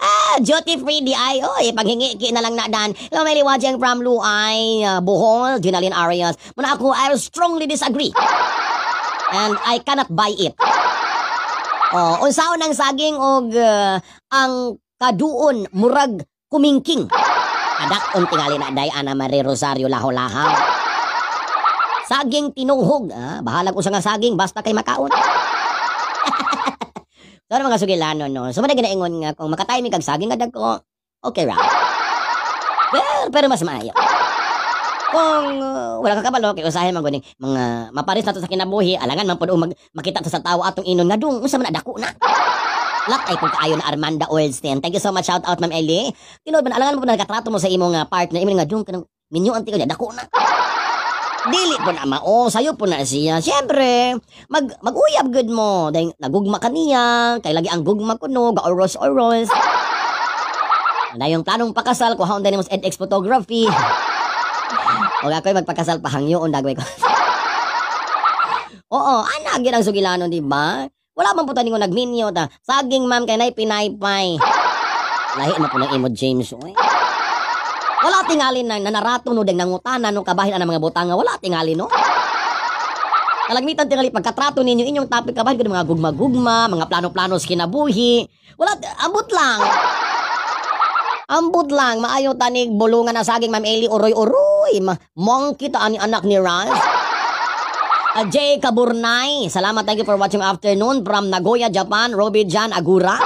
ah, duty free di ay oy paghingi na lang na dan. Lamay liwajeng from Luay, uh, Bohol, Ginalin Arias. Muna ako I strongly disagree. And I cannot buy it. Oh, unsaon ang saging og uh, ang kaduon murag kumingking. Kadakon tingali na day Ana Marie Rosario laho-lahaw. Saging tinuhog. Ah, bahala ko sa nga saging basta kay makaon. (laughs) so mga sugilano no. So man ginaingon nga kung makatime kag saging nga dagko. Okay ra. Pero, pero mas maayo. Kung uh, wala ka kabalo kay usahay man guning mga maparis na to sa kinabuhi alangan man pud mag makita sa tawo atong inon nga dung unsa man na dako na. Lak ay pag kaayo na Armanda Oilstein. Thank you so much shout out Ma'am Ellie. Tinod man alangan mo na nakatrato mo sa imong uh, partner imo nga dung kanang minyo anti ko dako na. Dili po na mao, sayo po na siya. Siyempre, mag, mag-uyab good mo. Dahil nagugma ka niya, kay lagi ang gugma ko no, ga-oros-oros. Na yung planong pakasal, kuhaon din mo sa edX photography. o ako'y magpakasal pahangyoon, dagway ko. (laughs) Oo, anak yun ang sugilanon, di ba? Wala man po tayo nga nagminyo ta. Saging ma'am kay nay pinaypay. Lahi na po ng imo James. Oy. Wala tingali na nanarato no deng nangutana no kabahin ang mga butanga. Wala tingali no. Kalagmitan tingali pagkatrato ninyo inyong topic kabahin kuno mga gugma-gugma, mga plano-plano sa kinabuhi. Wala ambot lang. Ambot lang, maayo tanig bulungan na saging Ma'am Eli uroy-uroy. Ma monkey ta ani anak ni Raz. Uh, Jay Kaburnay, salamat thank you for watching afternoon from Nagoya, Japan. Robbie Jan Agura.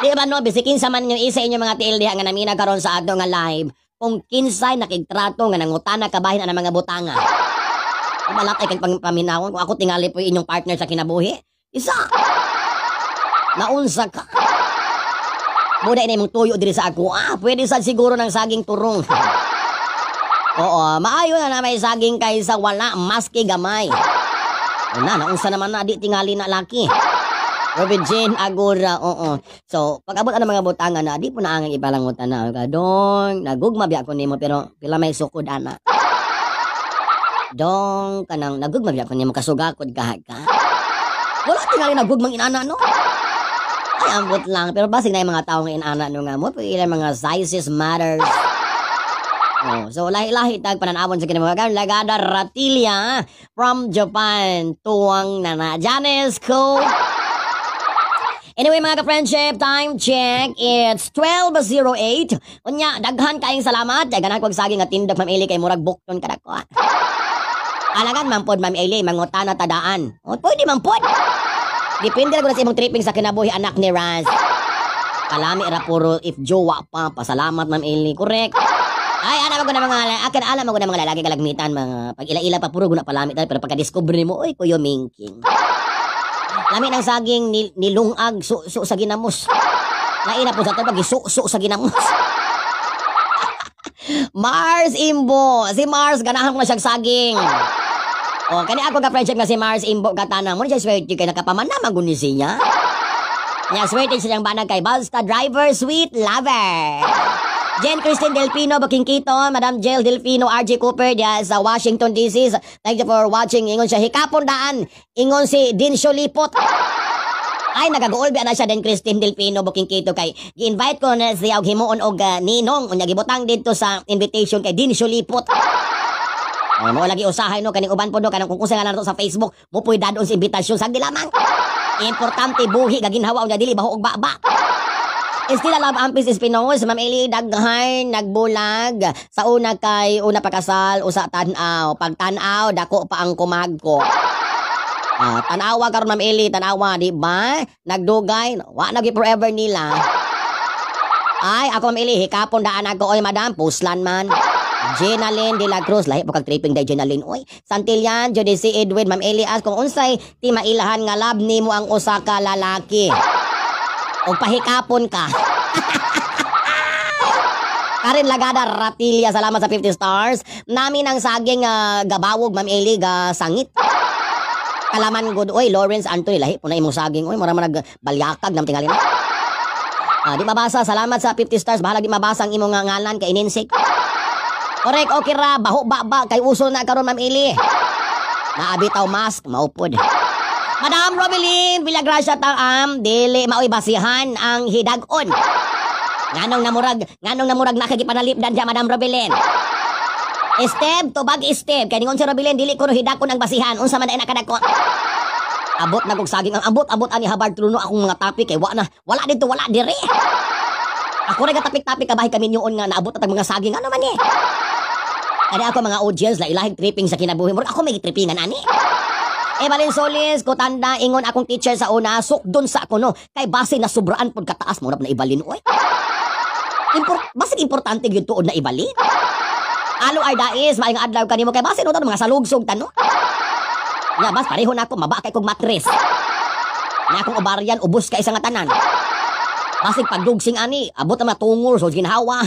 Di ba no, bisikin sa man yung isa inyo mga tiil nga namina karon sa ato nga live. Kung kinsay nakigtrato nga nangutana kabahin ang mga butanga. Malatay kag paminawon kung ako tingali po inyong partner sa kinabuhi. Isa. Naunsa ka. Muda na imong tuyo diri sa ako. Ah, pwede sad siguro ng saging turong. (laughs) Oo, maayo na na may saging kaysa wala, maski gamay. Una, naunsa naman na, di tingali na laki. Robin Jane Agura, oo. So, pag abot ang mga butanga na, di po na ang ibalangutan na. Dong, nagugma biya ko nimo pero pila may sukod ana. Dong, kanang nagugma biya ko nimo kasugakod ka ka. Wala tingali nagugmang inana no. Ay, ambot lang. Pero basig na yung mga tao nga inana no nga mo. Pag ilang mga sizes matters. Oh, so lahi-lahi tag pananawon sa kinabuhi. Lagada Ratilia from Japan. Tuwang na na. Janice Ko. Anyway, mga ka-friendship, time check. It's 12.08. Unya, daghan kayong salamat. Dagan ako saging at tindak, Ma'am Eli, kay Murag Bukton ka ko. Alagan, Ma'am Pod, Ma'am Eli, mangutana tadaan. O, pwede, Ma'am Pod. Depende ko na sa imong tripping sa kinabuhi, anak ni Raz. Kalami ra puro if jowa pa. Pasalamat, Ma'am Eli. Correct. Ay, alam ko na mga, akin alam ko na mga lalaki kalagmitan, mga pag ila-ila pa puro guna palamit pero pagka-discover mo, oy, kuyo minking. Lami ng saging ni, nilungag su, su sa ginamos. Naina po sa ito pag su, su sa ginamos. (laughs) Mars Imbo. Si Mars, ganahan ko na siyang saging. O, kani ako ka-friendship nga si Mars Imbo katana mo siya swerte kay nakapamana maguni siya. Nya swerte siyang banag kay Basta Driver Sweet Lover. Jen Christine Delfino, Baking Kito, Madam Jill Delfino, RJ Cooper, diya sa Washington DC. Thank you for watching. Ingon siya, hikapon daan. Ingon si Din Lipot. Ay, nagagoolbi na siya din Christine Delfino, Baking Kito. Kay, gi-invite ko na siya og himuon og uh, ninong. Unya, gibutang dito sa invitation kay Din Lipot. Ay, mo lagi usahay no kaning uban po no kanang kung kusa nga na to sa Facebook, mo puy dadon sa imbitasyon sa lamang. Importante buhi gaginhawa unya dili baho og baba. Estila Love Ampis Espinos, Ma'am Eli Daghan, nagbulag. Sa una kay, una pakasal, usa tanaw. Pag tanaw, dako pa ang kumagko. Ah, tanawa karon Ma'am Eli, tanawa, di ba? Nagdugay, wa nagi forever nila. Ay, ako Ma'am Eli, hikapon daan ako, oy madam, puslan man. Jenaline de la Cruz, lahi po kag tripping day Jenaline. Oy, Santillan, Judici Edwin, Ma'am Eli, as kung unsay, ti mailahan nga lab nimo ang usa ka lalaki. O pahikapon ka. (laughs) Karin Lagada Ratilia, salamat sa 50 stars. Nami ng saging ah, gabawog, Ma'am Eli, ga sangit. Kalaman good. Oy, Lawrence Anthony, lahi po na imong saging. Oy, marama nagbalyakag ng tingalin. Ah, di mabasa, salamat sa 50 stars. Bahala di mabasa ang imong nga ngalan kay Ninsik. Correct, okay ra. Baho baba kay uso na karon Ma'am Eli. Naabitaw mask, maupod. Madam Robilin, Villagracia taam, dili maoy basihan ang hidag-on. Nganong namurag, nganong namurag nakagipanalipdan diya Madam Robilin. Step, tubag step. Kaya ningon si Robilin, dili ko no hidakon ang basihan. Unsa man ay nakadakon. Abot na kong saging ang abot, abot ani habard truno akong mga topic kay wa na. Wala dito, wala dire. Ako rin tapik-tapik kabahay kami yun nga naabot at ang mga saging. Ano man eh? Ani ako mga audience la ilahig tripping sa kinabuhi mo. Ako may trippingan ani. Balin solis ko tanda ingon akong teacher sa una sok doon sa ako no kay base na sobraan pud kataas mo na ibalin oy. Import base importante gyud tuod na ibalin. Alo ay dais maayong adlaw kanimo kay base no mga salugsog tano. Nga bas pareho na ako maba kay kog matres. Na akong obaryan ubos kay isang tanan. Basig pagdugsing ani abot na matungor so ginhawa.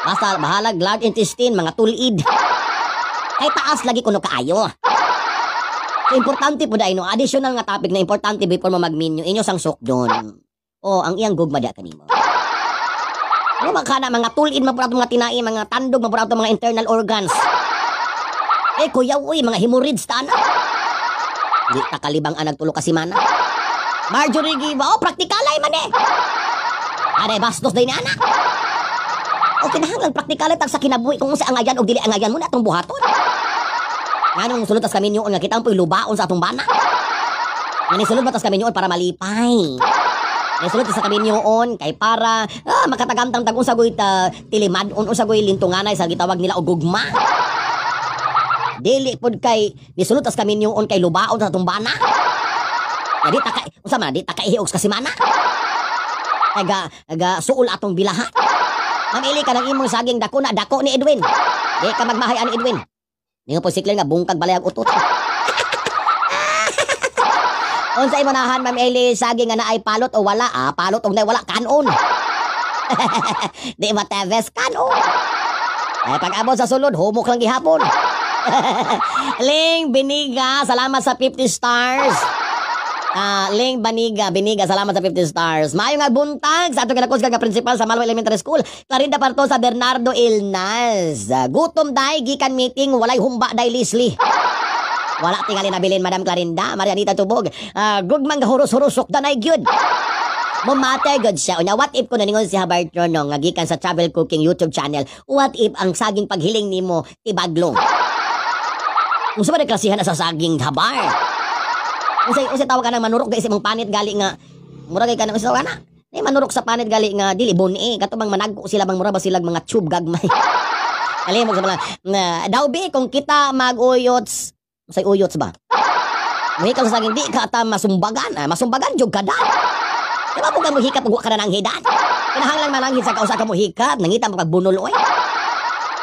Basta bahalag large intestine, mga tulid. Kay taas lagi kuno kaayo. Importante po dahil no, additional nga topic na importante before mo mag-menu, inyo sang sok doon. O, ang iyang gugma da kanimo. Ano ba kana mga tulid mapurato mga tinai, mga tandog mapurato mga internal organs. Eh kuya uy, mga hemorrhoids ta na. Di ta kalibang anag tulo ka simana. Marjorie Giva, oh praktikalay man eh. Are bastos din ni anak. O kinahanglan praktikal tag sa kinabuhi kung sa angayan o dili angayan mo na atong buhaton. Nganong sulod tas kami nga kita ang lubaon sa atong bana. Ngani sulod batas kami para malipay. Ngani sulod sa kami kay para ah, makatagantang tag unsa goy ta tilimad on unsa goy lintunganay sa gitawag nila og gugma. Dili pod kay nisulod tas kami kay lubaon sa atong bana. Nga di ta kay unsa man di ta kay hiog sa simana. Aga aga suol atong bilaha. Mamili ka ng imong saging dako na dako ni Edwin. Di ka magmahay ani Edwin. Di nga po nga bungkag balay ang utot. (laughs) Unsa imo nahan Ma'am Eli saging nga naay palot o wala? Ah, palot og nay wala kanon. (laughs) Di ba teves kanon? Ay pag abot sa sulod, humok lang gihapon. (laughs) Ling Biniga, salamat sa 50 stars. Ah, Ling Baniga, Biniga, salamat sa 50 stars. Mayo nga buntag sa atong kinakos nga principal sa Malwa Elementary School. Clarinda Parto sa Bernardo Ilnaz. Ah, gutom day gikan meeting walay humba day Leslie. Wala tingali nabilin Madam Clarinda, Marianita Tubog. Ah, gugmang gahuros-hurusok danay gyud. Mumate good siya. Unya, what if ko naningon si Habartron no, nga gikan sa Travel Cooking YouTube channel, what if ang saging paghiling nimo tibaglong? Kung sa ba klasihan na sa saging habar? Usay usay tawag ka ng manurok kay mong panit gali nga mura kay kanang usay na. Ni manurok sa panit gali nga dili boni katubang managko sila bang mura ba sila mga tube gagmay. (laughs) Ali mo sa mga na daw bi kung kita mag-uyots usay uyots ba? May ka sa di ka ta masumbagan, ah, masumbagan jud kada. Diba po ka mo hikat ug ka na ng hidan? Kinahanglan mananghid sa kausa ka mo hikat, nangita mo pagbunol oy.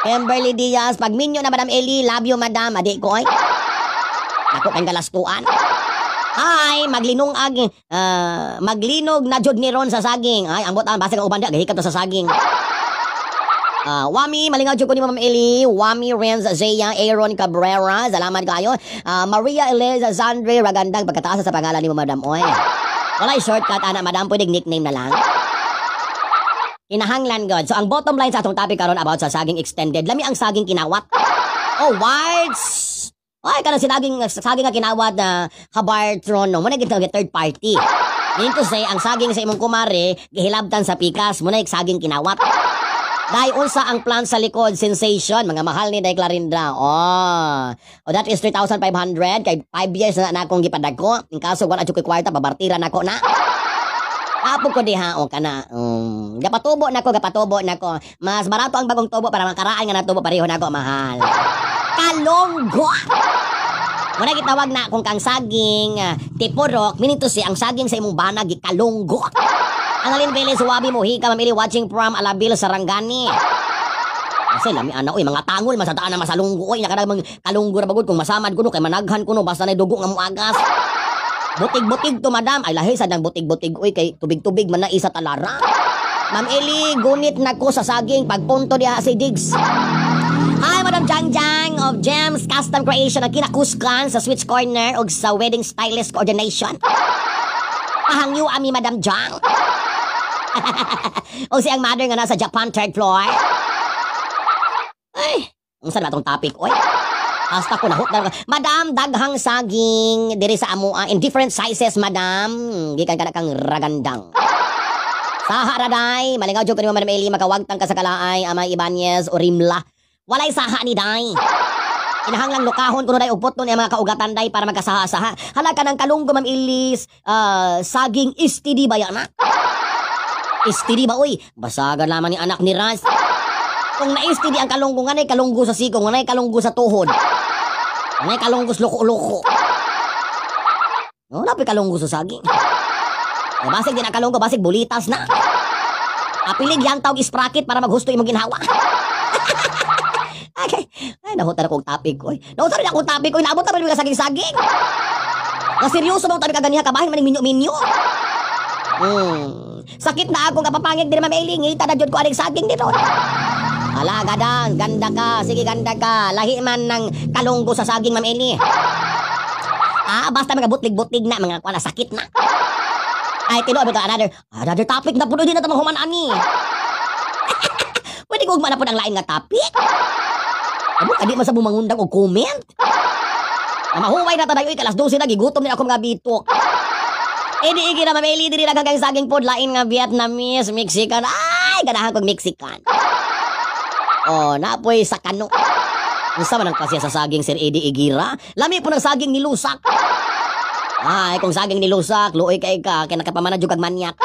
Kimberly Diaz, pag minyo na Madam Eli, love you Madam, adi ko oy. Ako kang galaskuan. Ay, maglinong ag uh, maglinog na jud ni Ron sa saging. Ay, ambot ang basta ka uban da gahikat sa saging. Uh, Wami, malingaw jud ko ni Ma'am Eli, Wami Renz Zaya Aaron Cabrera, salamat kayo. Uh, Maria Eliza Zandre Ragandang pagkataas sa pangalan ni Madam Oy. Walay shortcut ana Madam, pwedeng nickname na lang. Kinahanglan god. So ang bottom line sa atong topic karon about sa saging extended, lami ang saging kinawat. Oh, whites! Ay, kanang sinaging, saging nga kinawad na kabartron, no? Muna gitawag third party. Meaning to say, ang saging sa imong kumare, gihilabtan sa pikas, muna saging kinawat. Dahil unsa ang plan sa likod, sensation, mga mahal ni Day Clarindra. Oh, oh that is 3,500, kay 5 years na na akong gipadagko. In kaso, wala ko kwarta, babartira na ko na. Apo ko diha o kana. Um, gapatubo nako, gapatubo nako. Mas barato ang bagong tubo para makaraan nga natubo pareho nako mahal. Kalonggo. Muna gitawag na kung kang saging uh, tipurok, minito si ang saging sa imong banag gikalunggo. Ang alin bili suwabi mo hika mamili watching from Alabil Sarangani. Kasi lami ana oy mga tangol masataan na masalunggo oy nakadagmang kalunggo ra bagod kung masamad kuno kay managhan kuno basta na dugo nga muagas. Butig-butig to madam ay lahi sa nang butig-butig oy kay tubig-tubig man na isa talara. Ma'am Eli, gunit nako sa saging pagpunto diha si Diggs. Hi, Madam Jang Jang of Gems Custom Creation na kinakuskan sa Switch Corner o sa Wedding Stylist Coordination. Pahangyo ami Madam Jang. (laughs) o siyang mother nga nasa Japan third floor. Ay, ang saan ba itong topic, oy? Hasta ko na Madam, daghang saging diri sa amo uh, in different sizes, madam. Gikan ka na kang ragandang. Sa haraday, malingaw jud ko ni Madam Eli makawagtang ka sa kalaay, Ama Ibanez o Rimla. Walay saha ni Day. Inahanglang lukahon kuno day upot nun mga kaugatan day para magkasaha-saha. Hala ka ng kalunggo Ma'am Ilis, uh, saging STD ba yan na? STD ba, uy? Basagan lamang ni anak ni Ras. Kung na-STD ang kalunggo, nga kalunggo sa sikong, nga kalunggo sa tuhod. Nga kalunggo sa loko-loko. Wala pa kalunggo sa saging. Eh, basig din ang kalunggo, basig bulitas na. Apilig yan tawag ispracket para maghusto imong ginhawa. (laughs) okay. Ay, nahutan akong topic ko. Nahutan rin akong topic ko. Inabot naman yung saging-saging. Na seryoso ba tabi kaganiha kabahin maning minyo-minyo? Hmm. Sakit na ako kapapangit din mamailingi. Tadadjod ko aning saging dito. Ala, gadang, ganda ka. Sige, ganda ka. Lahi man ng kalunggo sa saging, Ma'am. Ah, basta mga butlig-butlig na, mga kwala sakit na. Ay, tino, ito another, another topic na puno din na tamang human ani. (laughs) Pwede ko ugma na po ng lain nga topic. Amo, kadi man sa bumangundang og comment. Na mahuway na tanayoy kalas 12 na gigutom ni ako mga bitok. Edi igi na mamili diri lang kang saging pod lain nga Vietnamese, Mexican. Ay, ganahan kog Mexican. Oh, napoy sa kano. Unsa man ang klasya sa saging Sir Eddie Igira? Lami po ng saging nilusak. Ay, kung saging nilusak, luoy kay ka, kaya nakapamana jud kag manyak. (laughs)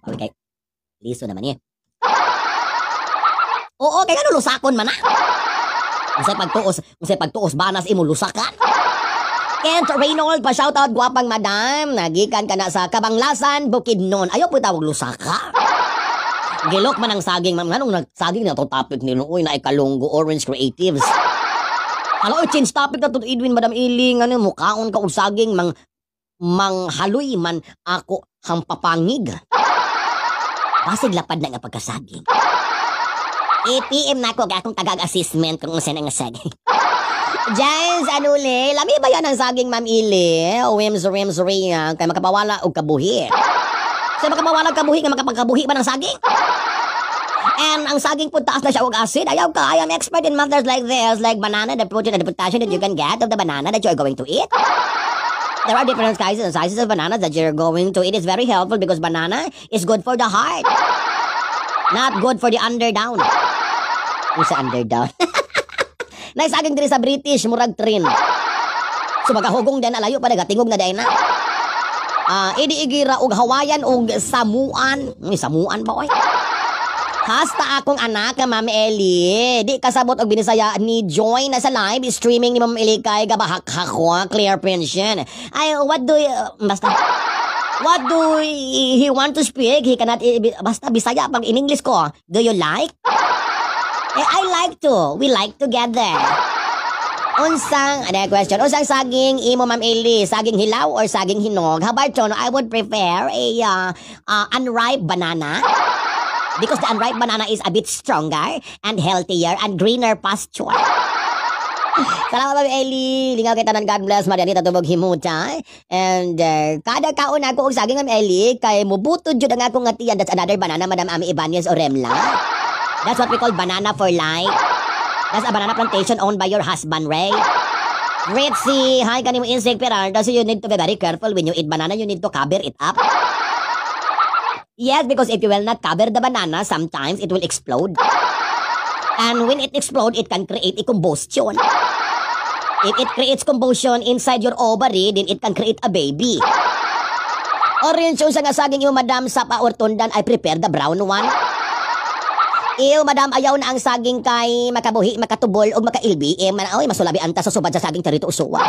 Apawi kay liso naman eh. Oo, kaya ano lusakon man na. Unsay pagtuos, unsay pagtuos banas imo lusakan. Kent Reynold, pa shoutout gwapang madam. Nagikan ka na sa Kabanglasan, Bukidnon. Ayaw po tawag lusaka. Gilok man ang saging, ma'am. Anong nagsaging na to topic ni Uy na ikalunggo Orange Creatives. Hello, change topic na to Edwin, Madam Iling. Ano, mukhaon ka og saging, mang manghaloy man ako hampapangig. Basig lapad na nga pagkasaging. ATM na ako akong tagag-assessment kung usan nga saging. (laughs) Jens, anuli, lami ba yan ang saging Ma'am Ili? Wims, rims, ria, kay makapawala og kabuhi. Sa makapawala og kabuhi, nga makapagkabuhi ba ng saging? And ang saging po taas na siya og acid. Ayaw ka, I am expert in matters like this, like banana, the protein and the potassium that you can get of the banana that you are going to eat. There are different sizes and sizes of bananas that you're going to eat. It's very helpful because banana is good for the heart. Not good for the underdown. Yung sa underdown. (laughs) Naisaging diri sa British, murag train. So magahugong din alayo pa nagatingog na din na. Ah, idi igira og Hawaiian og Samuan. Ni Samuan ba oy? Hasta akong anak nga Ma'am Eli. Di kasabot og binisaya ni join na sa live streaming ni Ma'am Eli kay gabahak ko clear pension. Ay what do you, basta What do he want to speak? He cannot eh, basta Bisaya pag in English ko. Do you like? Eh, I like to. We like together. Unsang, ano question? Unsang saging imo, Ma'am Eli? Saging hilaw or saging hinog? How about? I would prefer a uh, uh, unripe banana. Because the unripe banana is a bit stronger and healthier and greener pasture. (laughs) Salamat, Ma'am Eli. Lingaw kita ng God bless, Marianita Tubog Himuta. And uh, kada kaon ako og saging, Ma'am Eli, kay mubutod jud ang akong ngatiyan. That's another banana, Madam Ami Ibanez Oremla. That's what we call banana for life. That's a banana plantation owned by your husband, Ray. Ritzy, hi kanimo insect piranda, so you need to be very careful when you eat banana, you need to cover it up. Yes, because if you will not cover the banana, sometimes it will explode. And when it explodes, it can create a combustion. If it creates combustion inside your ovary, then it can create a baby. Orange yung sa nga saging yung madam sa paurtundan, I prepare the brown one. Ew, madam, ayaw na ang saging kay makabuhi, makatubol, o makailbi. Eh, man, oy, masulabi anta sa subad sa saging tarito usuwa.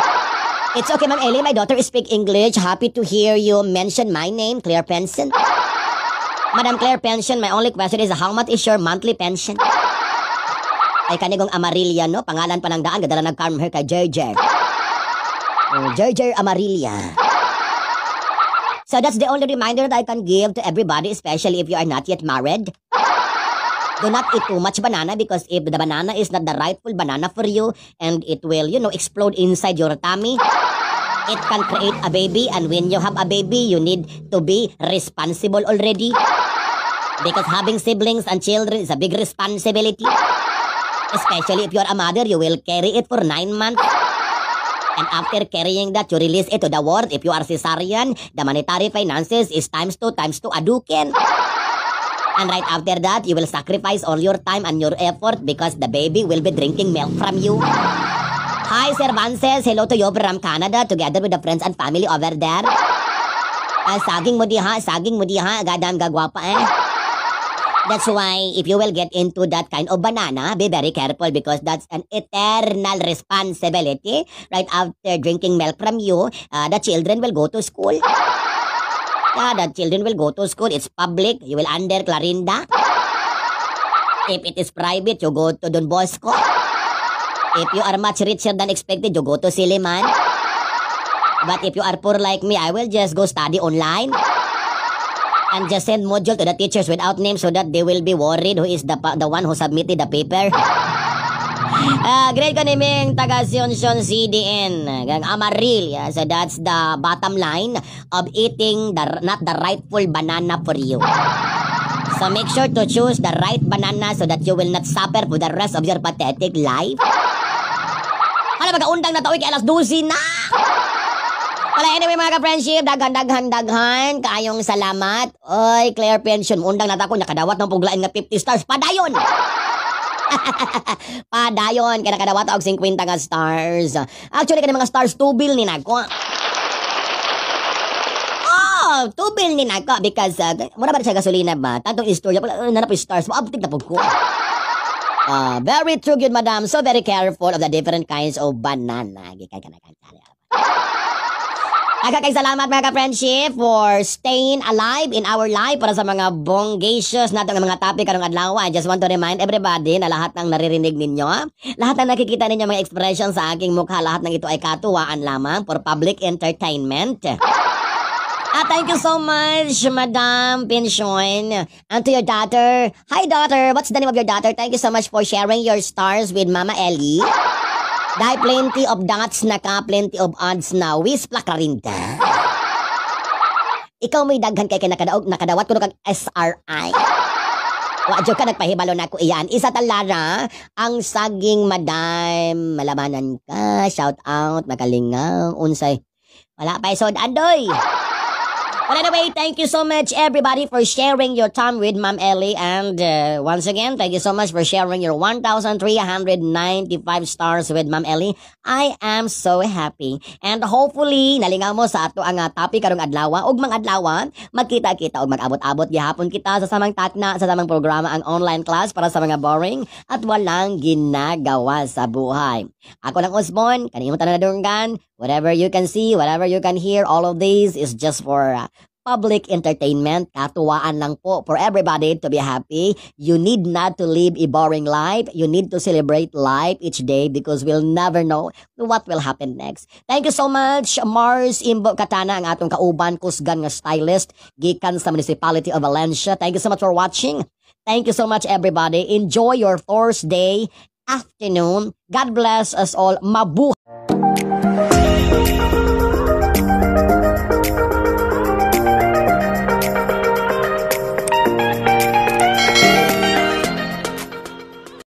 It's okay, Ma'am Ellie. My daughter speak English. Happy to hear you mention my name, Claire Pension. Madam Claire Pension, my only question is how much is your monthly pension? Ay kanigong Amarilya, no? Pangalan pa ng daan, gadala nag-carm her kay Jerjer. Oh, Jerjer Amarilya. So that's the only reminder that I can give to everybody, especially if you are not yet married. Do not eat too much banana because if the banana is not the rightful banana for you and it will, you know, explode inside your tummy, it can create a baby and when you have a baby, you need to be responsible already. Because having siblings and children is a big responsibility. Especially if you're a mother, you will carry it for nine months. And after carrying that, you release it to the world. If you are cesarean, the monetary finances is times two, times two, aduken. And right after that, you will sacrifice all your time and your effort because the baby will be drinking milk from you. Hi, Sir Vances. Hello to you from Canada together with the friends and family over there. Ah, saging mo diha, saging mo diha, gadam gagwapa eh. That's why if you will get into that kind of banana, be very careful because that's an eternal responsibility. Right after drinking milk from you, uh, the children will go to school. Yeah, the children will go to school. It's public. You will under Clarinda. If it is private, you go to Don Bosco. If you are much richer than expected, you go to Siliman. But if you are poor like me, I will just go study online. And just send module to the teachers without names so that they will be worried who is the the one who submitted the paper. (laughs) Ah, grade ko niming taga Sion CDN. Gang Amaril. Yeah. So that's the bottom line of eating the not the rightful banana for you. So make sure to choose the right banana so that you will not suffer for the rest of your pathetic life. Hala, magkaundang na tawid kay alas 12 na! Wala, anyway mga ka-friendship, daghan, daghan, daghan, kaayong salamat. Oy, Claire Pension, undang na tako, nakadawat ng puglain nga 50 stars. Padayon! (laughs) Padayon, kaya nakadawat og 50 nga stars. Actually, kani mga stars 2 bill ni nako. Oh, 2 bill ni nako because uh, mura ba siya gasolina ba? Tantong istorya, wala na na po stars, maabtik na po ko. Ah, very true, good madam. So very careful of the different kinds of banana. Gikay ka na. Agakay salamat mga ka-friendship for staying alive in our life para sa mga bongacious natin mga topic karong adlaw. I just want to remind everybody na lahat ng naririnig ninyo, lahat ng nakikita ninyo mga expression sa aking mukha, lahat ng ito ay katuwaan lamang for public entertainment. Ah, thank you so much, Madam Pinchon. And to your daughter. Hi, daughter. What's the name of your daughter? Thank you so much for sharing your stars with Mama Ellie. Dahil plenty of dots na ka, plenty of odds na wisplak ka rin ka. Ikaw may daghan kay kinakadaog, nakadawat ko kag SRI. Wadyo ka nagpahibalo na ko iyan. Isa talara, ang saging madam, malamanan ka, shout out, magalingaw, unsay. Wala pa isod, adoy. But anyway, thank you so much everybody for sharing your time with Ma'am Ellie. And uh, once again, thank you so much for sharing your 1,395 stars with Ma'am Ellie. I am so happy. And hopefully, nalingaw mo sa ato ang uh, topic karong adlaw. Ug mga adlaw, magkita-kita ug mag-abot-abot gihapon kita sa samang takna sa samang programa ang online class para sa mga boring at walang ginagawa sa buhay. Ako lang Osborne, kanimo tanan nadunggan. Whatever you can see, whatever you can hear, all of these is just for uh, public entertainment. Katuwaan lang po for everybody to be happy. You need not to live a boring life. You need to celebrate life each day because we'll never know what will happen next. Thank you so much, Mars Imbo Katana, ang atong kauban kusgan nga stylist gikan sa Municipality of Valencia. Thank you so much for watching. Thank you so much, everybody. Enjoy your Thursday afternoon. God bless us all. Mabuhay!